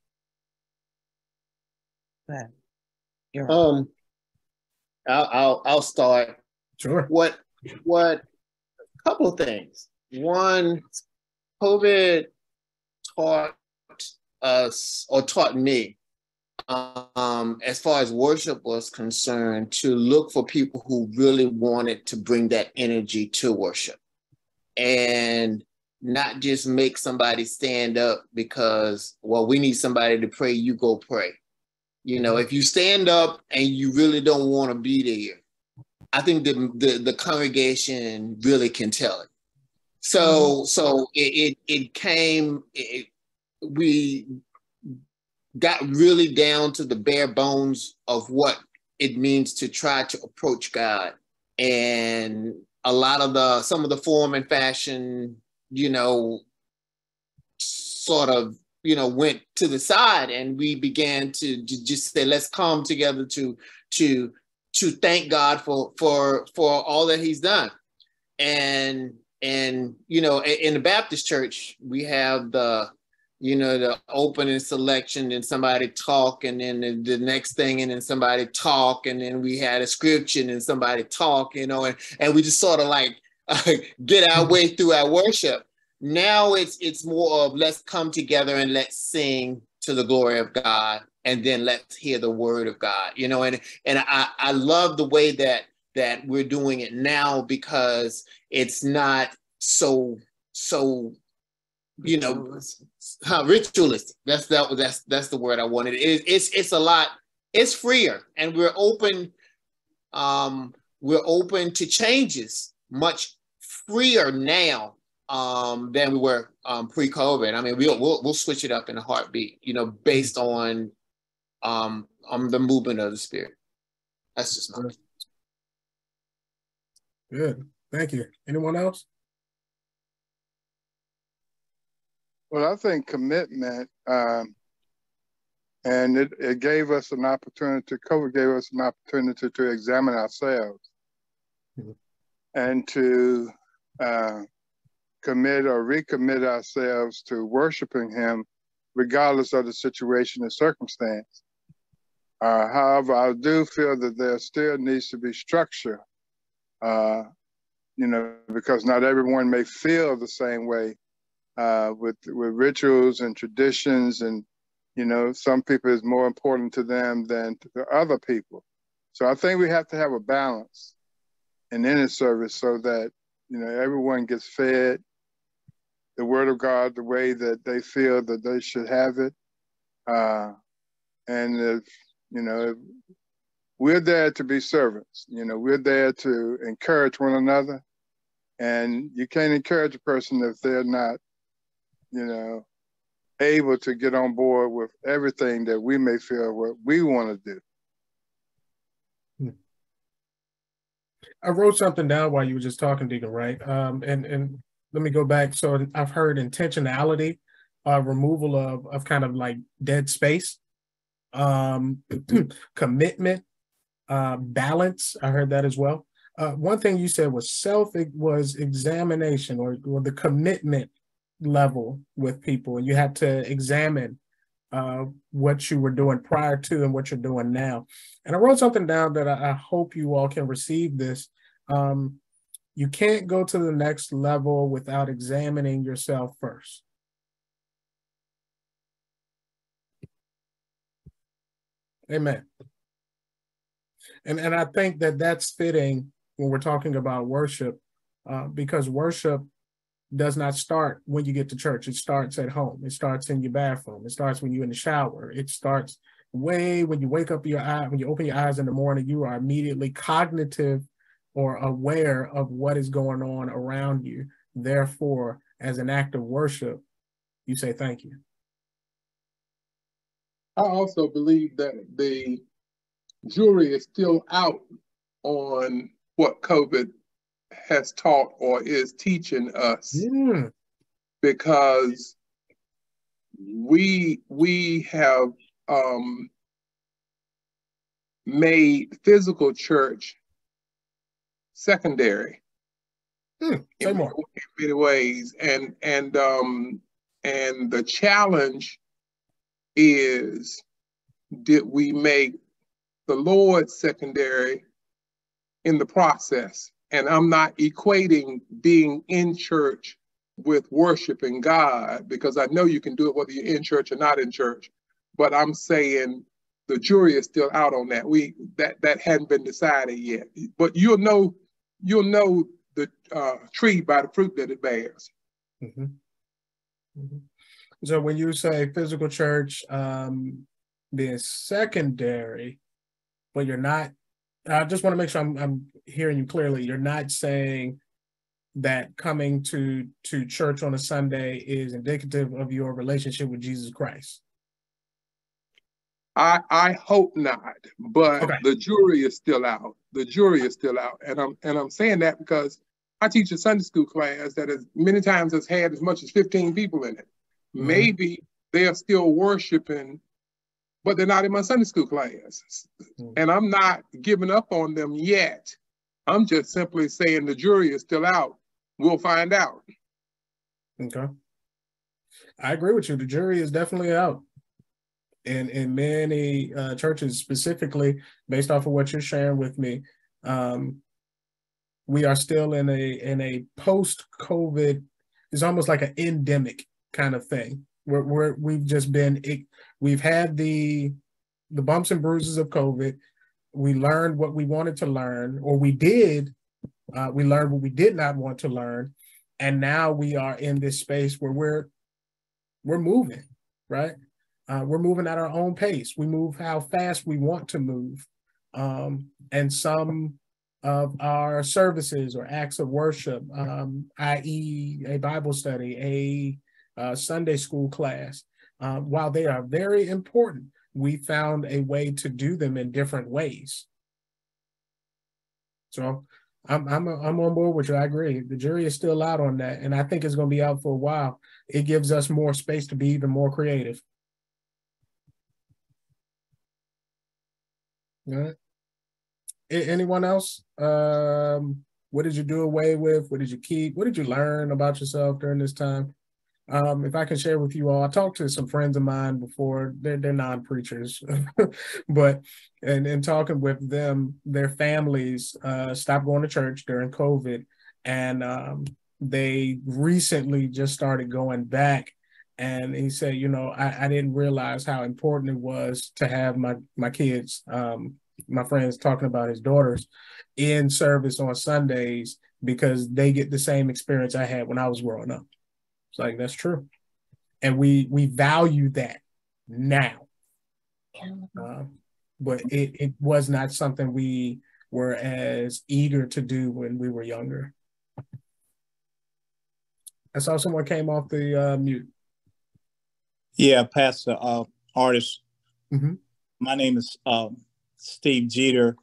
You're right. Um, I'll, I'll I'll start. Sure. What what? A couple of things. One, COVID taught us or taught me, um, as far as worship was concerned, to look for people who really wanted to bring that energy to worship, and not just make somebody stand up because well we need somebody to pray. You go pray you know, if you stand up and you really don't want to be there, I think the, the, the congregation really can tell it. So mm-hmm. so it, it, it came, it, we got really down to the bare bones of what it means to try to approach God. And a lot of the, some of the form and fashion, you know, sort of you know went to the side and we began to, to just say let's come together to to to thank god for for for all that he's done. And and you know in the baptist church we have the you know the opening selection and somebody talk and then the, the next thing and then somebody talk and then we had a scripture and somebody talk you know and, and we just sort of like uh, get our way through our worship now it's it's more of let's come together and let's sing to the glory of God and then let's hear the word of God. You know, and and I, I love the way that that we're doing it now because it's not so so you know huh, ritualistic. That's that that's that's the word I wanted. It, it's it's a lot. It's freer, and we're open. Um, we're open to changes much freer now um, than we were um, pre-COVID. I mean, we'll, we'll we'll switch it up in a heartbeat, you know, based on um, on the movement of the spirit. That's just my good. Thank you. Anyone else? Well, I think commitment, um, and it, it gave us an opportunity. COVID gave us an opportunity to examine ourselves mm-hmm. and to uh, commit or recommit ourselves to worshiping Him, regardless of the situation and circumstance. Uh, however, I do feel that there still needs to be structure, uh, you know, because not everyone may feel the same way uh, with with rituals and traditions, and you know, some people is more important to them than to other people. So I think we have to have a balance in any service so that you know everyone gets fed the word of God the way that they feel that they should have it. Uh, and if, you know, we're there to be servants, you know, we're there to encourage one another. And you can't encourage a person if they're not, you know, able to get on board with everything that we may feel what we want to do. Hmm. I wrote something down while you were just talking, Deacon, Wright? Um, and and let me go back. So I've heard intentionality, uh, removal of of kind of like dead space, um, commitment, uh, balance. I heard that as well. Uh, one thing you said was self it was examination or, or the commitment level with people, and you had to examine uh, what you were doing prior to and what you're doing now. And I wrote something down that I, I hope you all can receive this. Um, you can't go to the next level without examining yourself first. Amen. And, and I think that that's fitting when we're talking about worship, uh, because worship does not start when you get to church. It starts at home. It starts in your bathroom. It starts when you're in the shower. It starts way when you wake up your eye, when you open your eyes in the morning, you are immediately cognitive or aware of what is going on around you. Therefore, as an act of worship, you say thank you. I also believe that the jury is still out on what COVID has taught or is teaching us mm. because we we have um, made physical church secondary Hmm. In many ways, and and um and the challenge is, did we make the Lord secondary in the process? And I'm not equating being in church with worshiping God because I know you can do it whether you're in church or not in church. But I'm saying the jury is still out on that. We that that hadn't been decided yet. But you'll know you'll know the uh, tree by the fruit that it bears. Mm-hmm. Mm-hmm. So when you say physical church um, being secondary, but you're not, I just want to make sure I'm, I'm hearing you clearly. You're not saying that coming to to church on a Sunday is indicative of your relationship with Jesus Christ. I I hope not, but okay. the jury is still out. The jury is still out, and I'm and I'm saying that because I teach a Sunday school class that has many times has had as much as 15 people in it. Mm-hmm. Maybe they are still worshiping, but they're not in my Sunday school class, mm-hmm. and I'm not giving up on them yet. I'm just simply saying the jury is still out. We'll find out. Okay. I agree with you. The jury is definitely out in in many uh, churches, specifically based off of what you're sharing with me, um, we are still in a in a post COVID. It's almost like an endemic kind of thing. Where we're we've just been we've had the the bumps and bruises of COVID. We learned what we wanted to learn, or we did. Uh, we learned what we did not want to learn, and now we are in this space where we're we're moving, right? Uh, we're moving at our own pace. We move how fast we want to move. Um, and some of our services or acts of worship, um, i.e., a Bible study, a, a Sunday school class, uh, while they are very important, we found a way to do them in different ways. So I'm I'm I'm on board with you. I agree. The jury is still out on that, and I think it's going to be out for a while. It gives us more space to be even more creative. Right. Anyone else? Um, what did you do away with? What did you keep? What did you learn about yourself during this time? Um, if I can share with you all, I talked to some friends of mine before. They're they're non-preachers, but and in talking with them, their families uh, stopped going to church during COVID, and um, they recently just started going back and he said, you know, I, I didn't realize how important it was to have my my kids, um, my friends talking about his daughters in service on Sundays because they get the same experience I had when I was growing up. It's like that's true, and we we value that now, uh, but it it was not something we were as eager to do when we were younger. I saw someone came off the uh, mute. Yeah, Pastor uh, Artis. Mm-hmm. My name is um, Steve Jeter,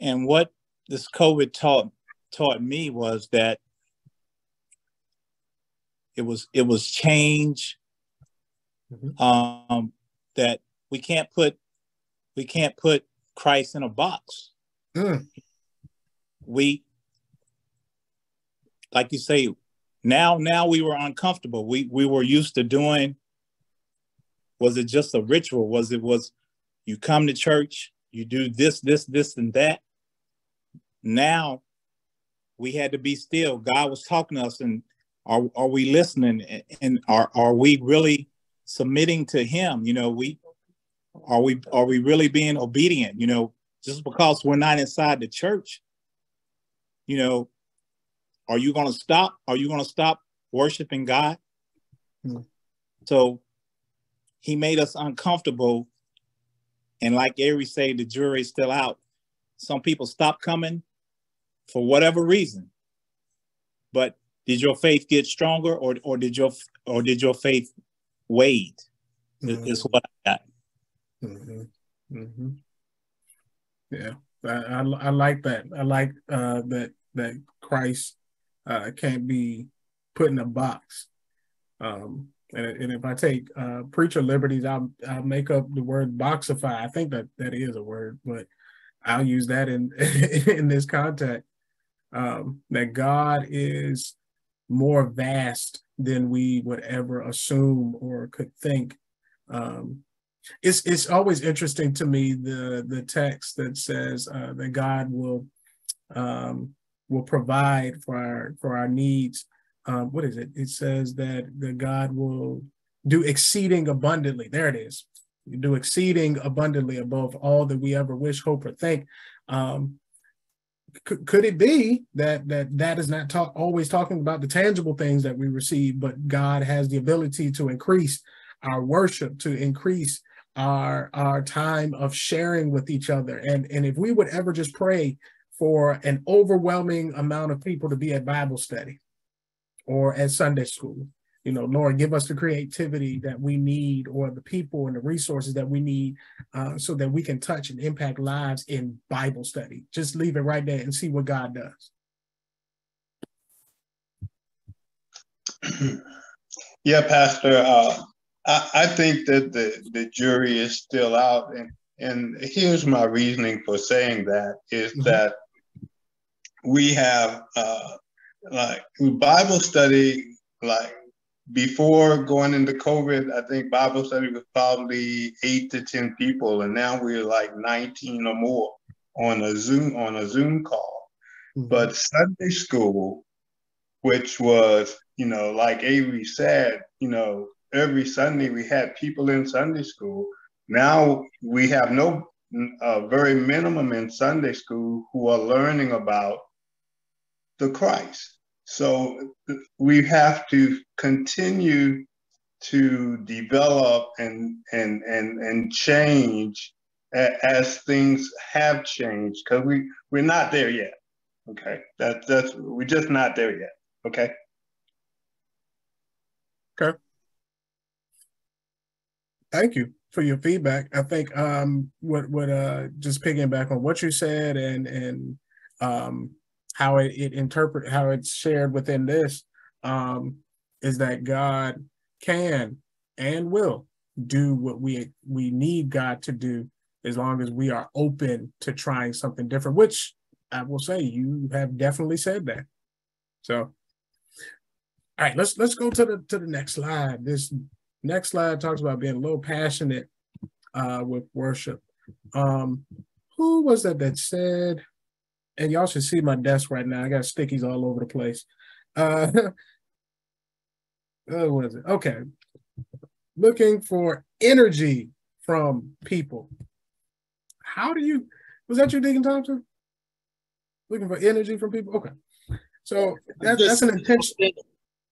and what this COVID taught taught me was that it was it was change. Mm-hmm. Um, that we can't put we can't put Christ in a box. Mm. We, like you say, now, now we were uncomfortable. We we were used to doing. Was it just a ritual? Was it was you come to church, you do this, this, this, and that. Now we had to be still. God was talking to us, and are are we listening? And are are we really submitting to Him? You know, we are we are we really being obedient? You know, just because we're not inside the church, you know, are you going to stop? Are you going to stop worshiping God? Mm-hmm. So he made us uncomfortable. And like Ari said, the jury's still out. Some people stop coming for whatever reason. But did your faith get stronger or, or did your or did your faith wade? Mm-hmm. Is what I got. Mm-hmm. Mm-hmm. Yeah, I, I, I, like that. I like uh, that that Christ uh, can't be put in a box. Um, and, and, if I take uh, preacher liberties, I'll, I'll make up the word boxify. I think that that is a word, but I'll use that in in this context. um, that God is more vast than we would ever assume or could think. Um, it's it's always interesting to me the the text that says uh, that God will um, will provide for our for our needs. Um, what is it? It says that the God will do exceeding abundantly. There it is. Do exceeding abundantly above all that we ever wish, hope, or think. Um, could, could it be that that that is not talk, always talking about the tangible things that we receive, but God has the ability to increase our worship, to increase our our time of sharing with each other, and and if we would ever just pray for an overwhelming amount of people to be at Bible study or at Sunday school, you know, Lord, give us the creativity that we need or the people and the resources that we need uh, so that we can touch and impact lives in Bible study. Just leave it right there and see what God does. yeah, Pastor, uh, I, I, think that the, the jury is still out. And, and here's my reasoning for saying that is mm-hmm. that we have uh, like Bible study, like before going into COVID, I think Bible study was probably eight to 10 people, and now we're like 19 or more on a Zoom on a Zoom call. Mm-hmm. But Sunday school, which was, you know, like Avery said, you know, every Sunday we had people in Sunday school. Now we have no uh, very minimum in Sunday school who are learning about the Christ. So we have to continue to develop and and and and change as things have changed because we we're not there yet. Okay, that that's we're just not there yet. Okay. Okay. Thank you for your feedback. I think um what what uh just picking back on what you said and and um how it, it interpret how it's shared within this um, is that God can and will do what we we need God to do as long as we are open to trying something different, which I will say you have definitely said that. So all right, let's let's go to the to the next slide. This next slide talks about being a little passionate uh, with worship. Um, who was that that said and y'all should see my desk right now. I got stickies all over the place. Uh, uh what is it? Okay. Looking for energy from people. How do you, was that you, Deacon Thompson? Looking for energy from people? Okay. So that, that's an intention.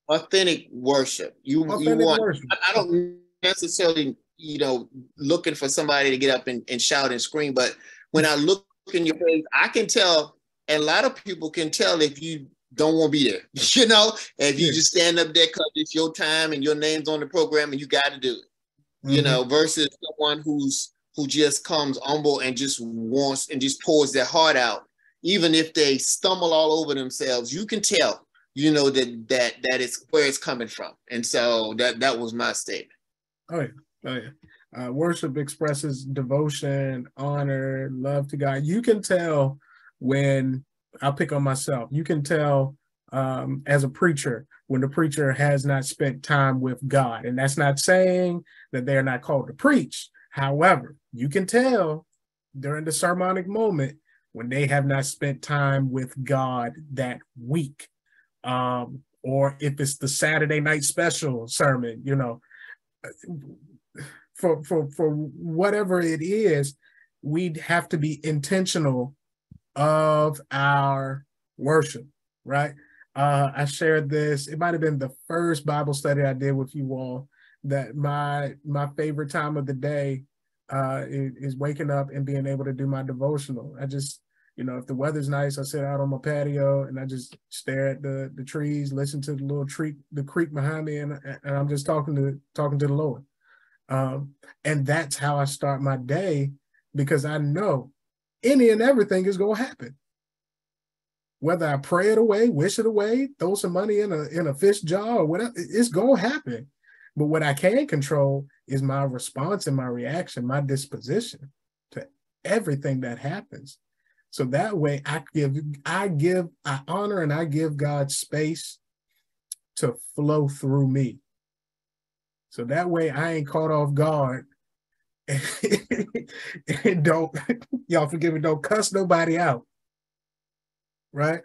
Authentic worship. You, authentic you want, worship. I don't necessarily, you know, looking for somebody to get up and, and shout and scream, but when I look in your face, I can tell and a lot of people can tell if you don't want to be there, you know, if you just stand up there because it's your time and your name's on the program and you got to do it, mm-hmm. you know, versus someone who's who just comes humble and just wants and just pours their heart out, even if they stumble all over themselves, you can tell, you know, that that that is where it's coming from. And so that that was my statement. Oh yeah, oh yeah. Uh, worship expresses devotion, honor, love to God. You can tell when I'll pick on myself. You can tell um, as a preacher when the preacher has not spent time with God. And that's not saying that they're not called to preach. However, you can tell during the sermonic moment when they have not spent time with God that week. Um, or if it's the Saturday night special sermon, you know, for for for whatever it is, we'd have to be intentional of our worship, right? Uh, I shared this. It might have been the first Bible study I did with you all. That my my favorite time of the day uh, is, waking up and being able to do my devotional. I just, you know, if the weather's nice, I sit out on my patio and I just stare at the the trees, listen to the little tree, the creek behind me, and, and I'm just talking to talking to the Lord. Um, and that's how I start my day because I know any and everything is going to happen. Whether I pray it away, wish it away, throw some money in a in a fish jar or whatever, it's going to happen. But what I can control is my response and my reaction, my disposition to everything that happens. So that way I give, I give, I honor and I give God space to flow through me. So that way I ain't caught off guard and don't, y'all forgive me, don't cuss nobody out. Right?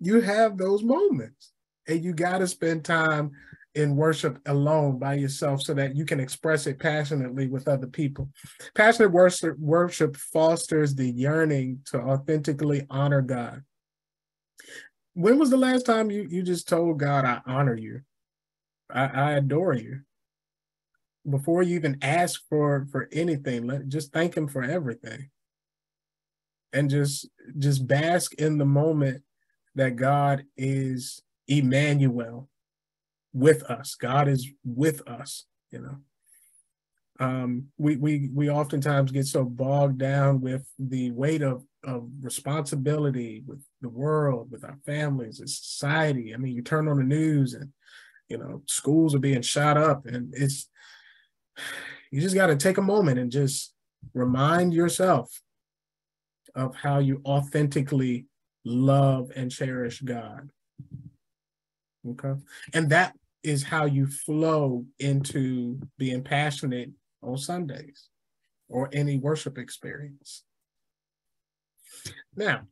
You have those moments and you got to spend time in worship alone by yourself so that you can express it passionately with other people. Passionate worship, worship fosters the yearning to authentically honor God. When was the last time you, you just told God, I honor you? I, I adore you. Before you even ask for for anything, let just thank him for everything. And just just bask in the moment that God is Emmanuel with us. God is with us, you know. Um, we we we oftentimes get so bogged down with the weight of of responsibility with the world, with our families, and society. I mean, you turn on the news and you know schools are being shot up, and it's you just got to take a moment and just remind yourself of how you authentically love and cherish God. Okay. And that is how you flow into being passionate on Sundays or any worship experience. Now,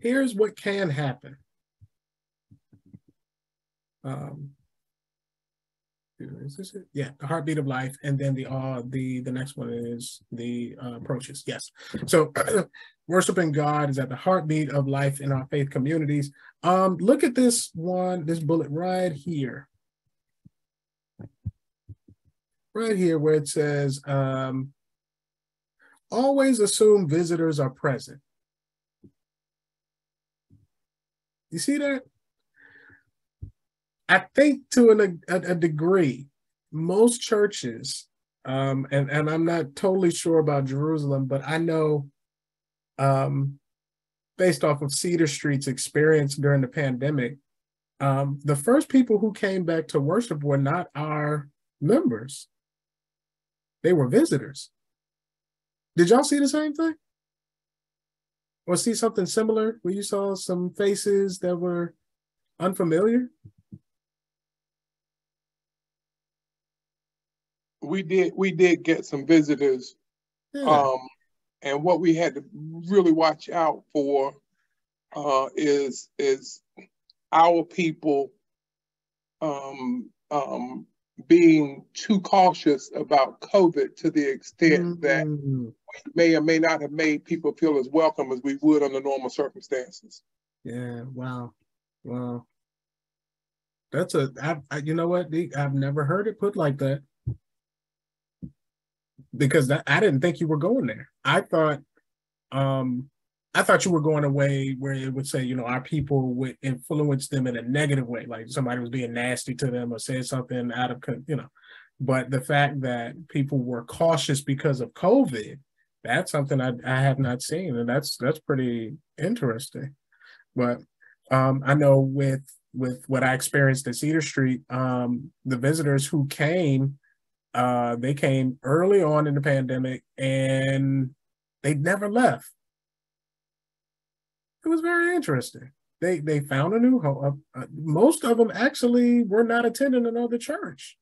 here's what can happen. Um, is this it? Yeah, the heartbeat of life, and then the uh the the next one is the uh, approaches. Yes, so worshiping God is at the heartbeat of life in our faith communities. Um, look at this one, this bullet right here, right here, where it says, um, "Always assume visitors are present." You see that? I think to an, a, a degree, most churches, um, and, and I'm not totally sure about Jerusalem, but I know um, based off of Cedar Street's experience during the pandemic, um, the first people who came back to worship were not our members. They were visitors. Did y'all see the same thing? Or see something similar where you saw some faces that were unfamiliar? We did we did get some visitors yeah. um and what we had to really watch out for uh is is our people um um being too cautious about covid to the extent mm-hmm. that we may or may not have made people feel as welcome as we would under normal circumstances yeah wow wow that's a I, I, you know what i've never heard it put like that because I didn't think you were going there. I thought, um, I thought you were going away where it would say, you know, our people would influence them in a negative way, like somebody was being nasty to them or saying something out of, you know. But the fact that people were cautious because of COVID, that's something I, I have not seen, and that's that's pretty interesting. But um, I know with with what I experienced at Cedar Street, um, the visitors who came uh, they came early on in the pandemic and they never left. It was very interesting. They they found a new home. Uh, uh, most of them actually were not attending another church.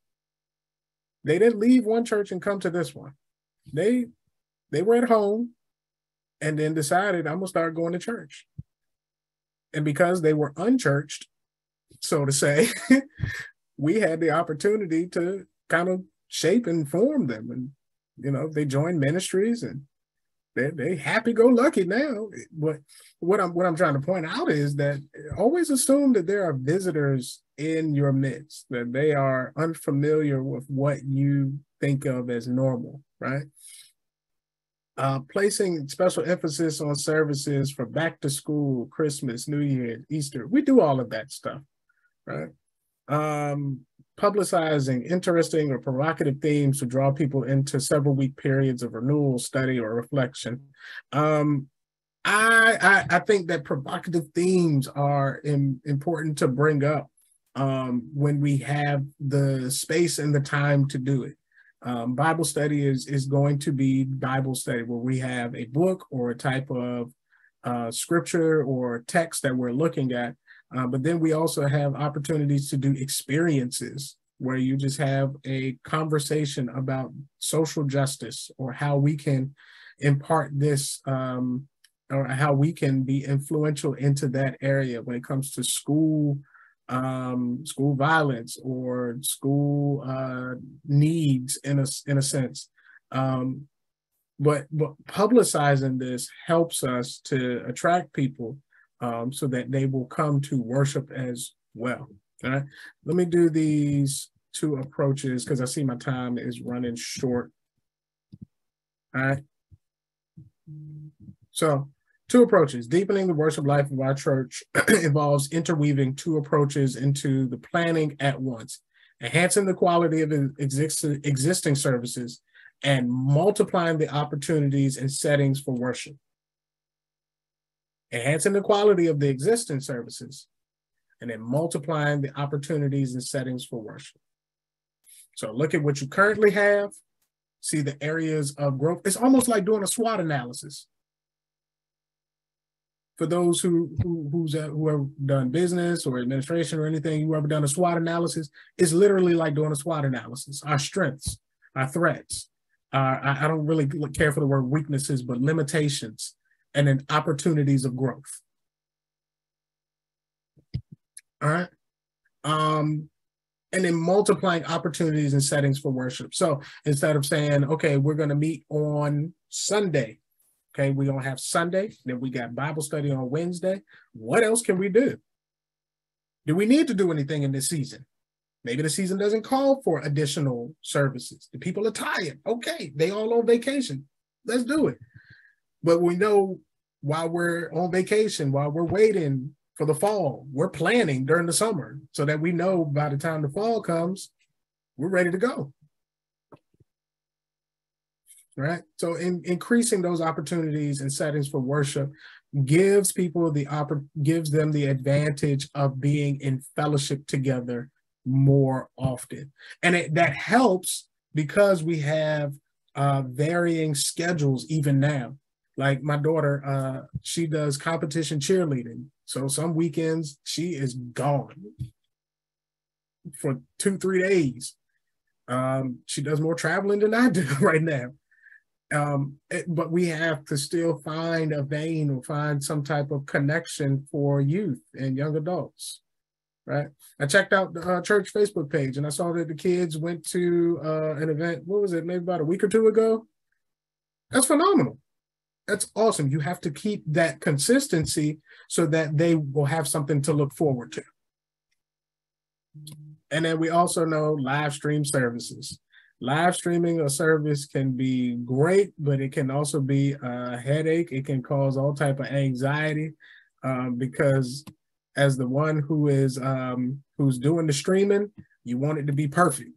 They didn't leave one church and come to this one. They they were at home and then decided I'm gonna start going to church. And because they were unchurched, so to say, we had the opportunity to kind of shape and form them. And, you know, they join ministries and they they happy go lucky now. But what I'm what I'm trying to point out is that always assume that there are visitors in your midst, that they are unfamiliar with what you think of as normal, right? Uh, placing special emphasis on services for back to school, Christmas, New Year, Easter. We do all of that stuff, right? Um, publicizing interesting or provocative themes to draw people into several week periods of renewal, study, or reflection. Um, I, I, I think that provocative themes are in, important to bring up um, when we have the space and the time to do it. Um, Bible study is is going to be Bible study where we have a book or a type of uh, scripture or text that we're looking at. Uh, but then we also have opportunities to do experiences where you just have a conversation about social justice or how we can impart this um, or how we can be influential into that area when it comes to school um, school violence or school uh, needs in a in a sense. Um, but, but publicizing this helps us to attract people um, so that they will come to worship as well. All right. Let me do these two approaches because I see my time is running short. All right. So two approaches. Deepening the worship life of our church involves interweaving two approaches into the planning at once, enhancing the quality of exist existing services and multiplying the opportunities and settings for worship. Enhancing the quality of the existing services and then multiplying the opportunities and settings for worship. So look at what you currently have, see the areas of growth. It's almost like doing a SWOT analysis. For those who who who's uh, who have done business or administration or anything, you ever done a SWOT analysis, it's literally like doing a SWOT analysis. Our strengths, our threats. Uh, I, I don't really care for the word weaknesses, but limitations, and then opportunities of growth. All right. Um, and then multiplying opportunities and settings for worship. So instead of saying, okay, we're going to meet on Sunday, okay, we're going to have Sunday, then we got Bible study on Wednesday. What else can we do? Do we need to do anything in this season? Maybe the season doesn't call for additional services. The people are tired. Okay, they all on vacation. Let's do it. But we know while we're on vacation, while we're waiting for the fall. We're planning during the summer so that we know by the time the fall comes, we're ready to go. Right. So in, increasing those opportunities and settings for worship gives people the oppor- gives them the advantage of being in fellowship together more often. And it, that helps because we have uh, varying schedules even now. Like my daughter, uh, she does competition cheerleading. So some weekends she is gone for two, three days. Um, she does more traveling than I do right now. Um, it, but we have to still find a vein or find some type of connection for youth and young adults, right? I checked out the uh, church Facebook page and I saw that the kids went to uh, an event. What was it? Maybe about a week or two ago. That's phenomenal that's awesome. You have to keep that consistency so that they will have something to look forward to. And then we also know live stream services. Live streaming a service can be great, but it can also be a headache. It can cause all type of anxiety um, because as the one who is um, who's doing the streaming, you want it to be perfect,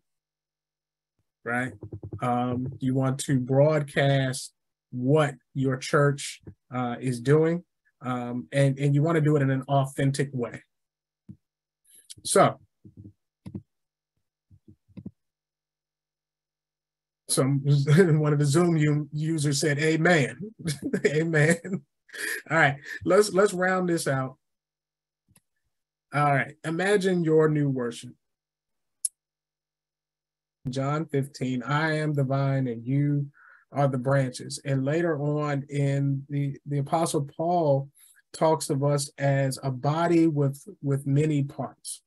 right? Um, you want to broadcast what your church uh, is doing, um, and, and you want to do it in an authentic way. So, some one of the Zoom users said, "Amen, amen." All right, let's let's round this out. All right, imagine your new worship. John 15, I am the vine and you are the branches. And later on in the, the Apostle Paul talks of us as a body with, with many parts.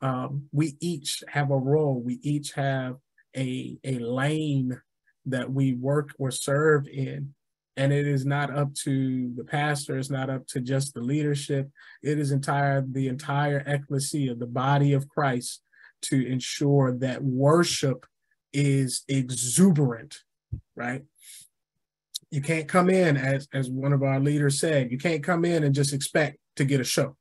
Um, we each have a role, we each have a, a lane that we work or serve in. And it is not up to the pastor, it's not up to just the leadership. It is entire the entire ecclesia, the body of Christ, to ensure that worship is exuberant, right? You can't come in as as one of our leaders said, you can't come in and just expect to get a show.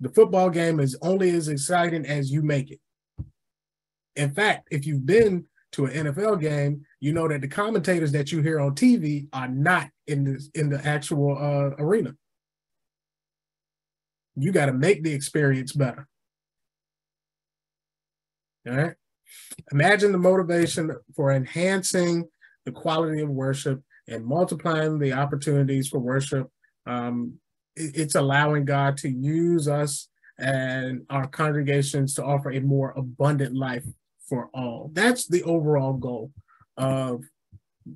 The football game is only as exciting as you make it. In fact, if you've been to an NFL game, you know that the commentators that you hear on TV are not in the in the actual uh, arena. You got to make the experience better. All right. Imagine the motivation for enhancing the quality of worship and multiplying the opportunities for worship. Um, it, it's allowing God to use us and our congregations to offer a more abundant life for all. That's the overall goal of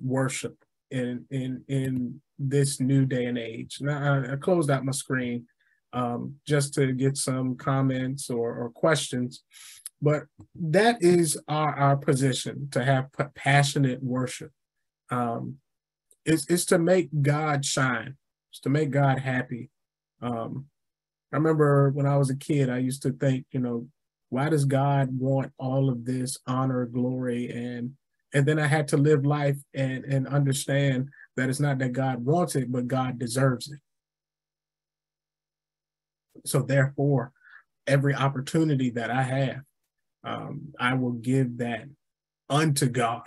worship in in in this new day and age. Now I, I closed out my screen um, just to get some comments or, or questions, but that is our our position to have passionate worship. Um, is is to make God shine. It's to make God happy. Um, I remember when I was a kid, I used to think, you know, why does God want all of this honor, glory, and and then I had to live life and and understand that it's not that God wants it, but God deserves it. So therefore, every opportunity that I have, um, I will give that unto God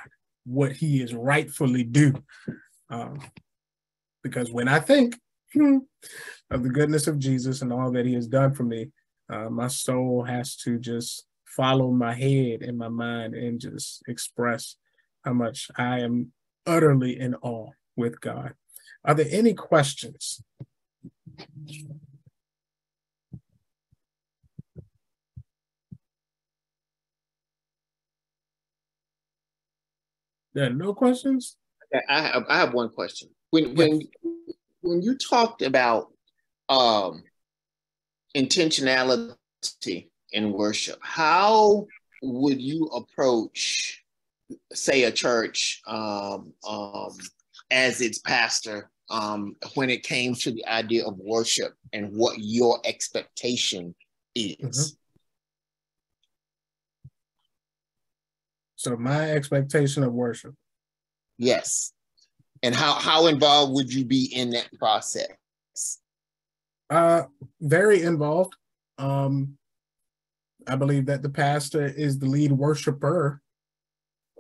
what He is rightfully due. Um, because when I think hmm, of the goodness of Jesus and all that He has done for me, uh, my soul has to just follow my head and my mind and just express how much I am utterly in awe with God. Are there any questions? There are no questions? I have, I have one question. When yes. when when you talked about um, intentionality in worship, how would you approach, say, a church um, um, as its pastor um, when it came to the idea of worship and what your expectation is? Mm-hmm. So my expectation of worship. Yes. And how how involved would you be in that process? Uh, very involved. Um, I believe that the pastor is the lead worshiper.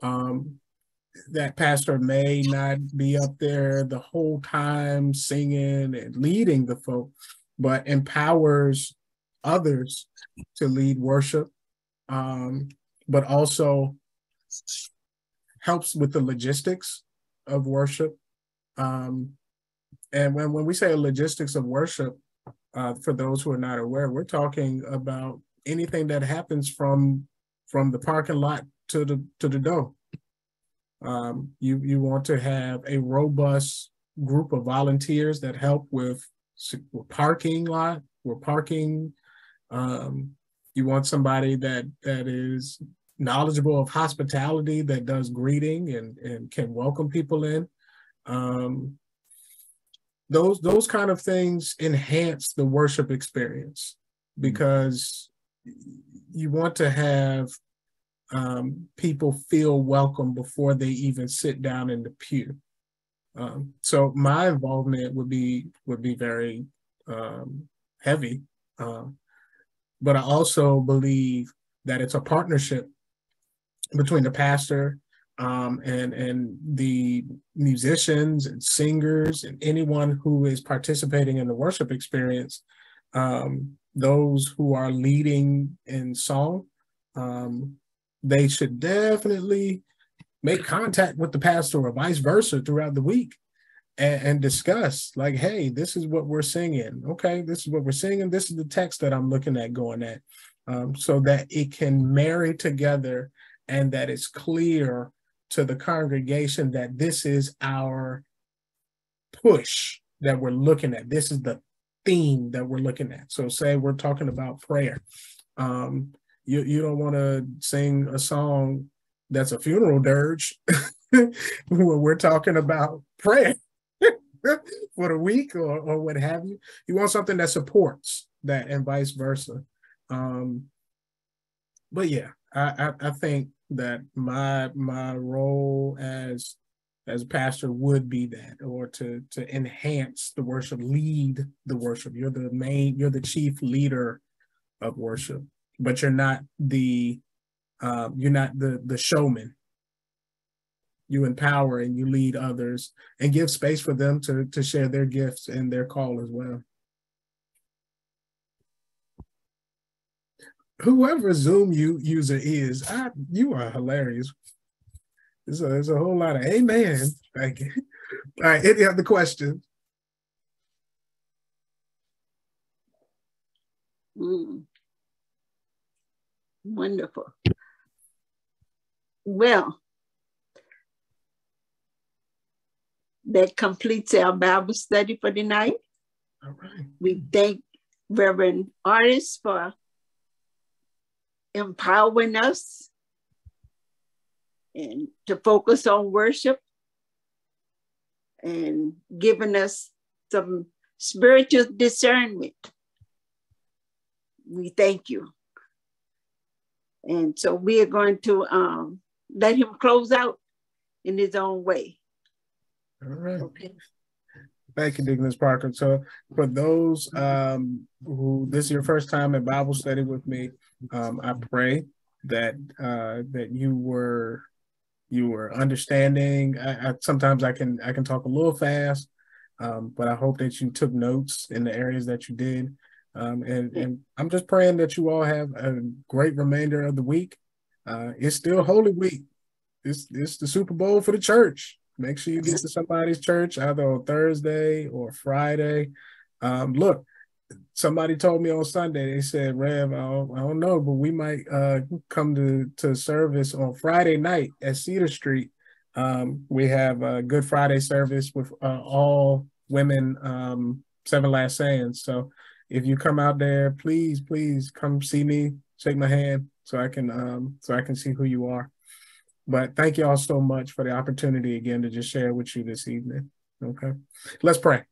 Um, that pastor may not be up there the whole time singing and leading the folk, but empowers others to lead worship, um, but also helps with the logistics of worship. Um, and when, when we say logistics of worship, uh, for those who are not aware, we're talking about anything that happens from from the parking lot to the to the door. Um, you you want to have a robust group of volunteers that help with, with parking lot, with parking. Um, you want somebody that that is knowledgeable of hospitality, that does greeting and and can welcome people in. Um, those those kind of things enhance the worship experience because you want to have um, people feel welcome before they even sit down in the pew. Um, so my involvement would be would be very um, heavy, um, but I also believe that it's a partnership between the pastor um, and and the musicians and singers and anyone who is participating in the worship experience, um, those who are leading in song, um, they should definitely make contact with the pastor or vice versa throughout the week and, and, discuss like, hey, this is what we're singing. Okay, this is what we're singing. This is the text that I'm looking at going at. Um, so that it can marry together and that it's clear to the congregation that this is our push that we're looking at. This is the theme that we're looking at. So say we're talking about prayer. Um, you, you don't want to sing a song that's a funeral dirge when we're talking about prayer for the week or, or what have you. You want something that supports that and vice versa. Um, but yeah, I, I, I think that my my role as as pastor would be that or to to enhance the worship lead the worship. You're the main you're the chief leader of worship but you're not the uh, you're not the the showman. You empower and you lead others and give space for them to to share their gifts and their call as well whoever Zoom you user is, I, you are hilarious. There's a, there's a whole lot of amen. Thank you. All right, any other questions? Mm. Wonderful. Well, that completes our Bible study for tonight. All right. We thank Reverend Artis for empowering us and to focus on worship and giving us some spiritual discernment. We thank you. And so we are going to um, let him close out in his own way. All right. Okay. Thank you, Deaconess Parker. So for those um, who this is your first time at Bible study with me, um, I pray that uh, that you were you were understanding. I, I, sometimes I can I can talk a little fast, um, but I hope that you took notes in the areas that you did. Um, and and I'm just praying that you all have a great remainder of the week. Uh, it's still Holy Week. It's it's the Super Bowl for the church. Make sure you get to somebody's church either on Thursday or Friday. Um, look, somebody told me on Sunday, they said, Rev, I don't, I don't know, but we might uh, come to, to service on Friday night at Cedar Street. Um, we have a Good Friday service with uh, all women, um, Seven Last Sayings. So if you come out there, please, please come see me, shake my hand so I can um, so I can see who you are. But thank you all so much for the opportunity again to just share with you this evening. Okay, let's pray.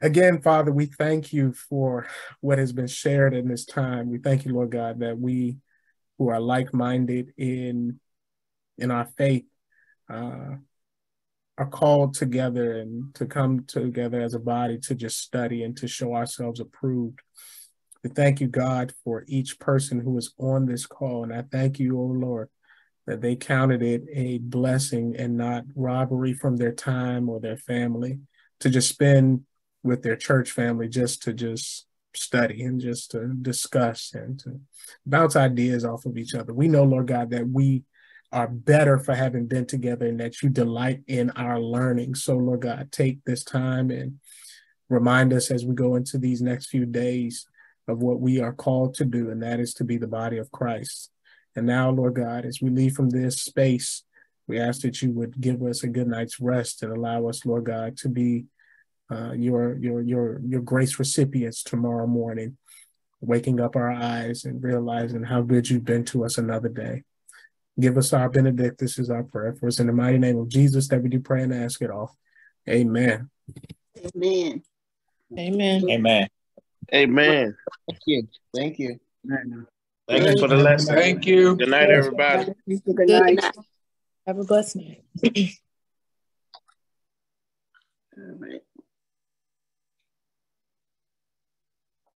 Again, Father, we thank you for what has been shared in this time. We thank you, Lord God, that we who are like-minded in in our faith uh, are called together and to come together as a body to just study and to show ourselves approved. We thank you, God, for each person who is on this call. And I thank you, O oh Lord, that they counted it a blessing and not robbery from their time or their family to just spend with their church family just to just study and just to discuss and to bounce ideas off of each other. We know, Lord God, that we are better for having been together and that you delight in our learning. So, Lord God, take this time and remind us as we go into these next few days of what we are called to do, and that is to be the body of Christ. And now, Lord God, as we leave from this space, we ask that you would give us a good night's rest and allow us, Lord God, to be uh, your your your your grace recipients tomorrow morning, waking up our eyes and realizing how good you've been to us another day. Give us our benedict. This is our prayer for us in the mighty name of Jesus that we do pray and ask it all. Amen. Amen. Amen. Amen. Amen. Thank you. Thank you. Thank you for the lesson. Thank you. Good night, everybody. Good night. Have a blessed night. All right.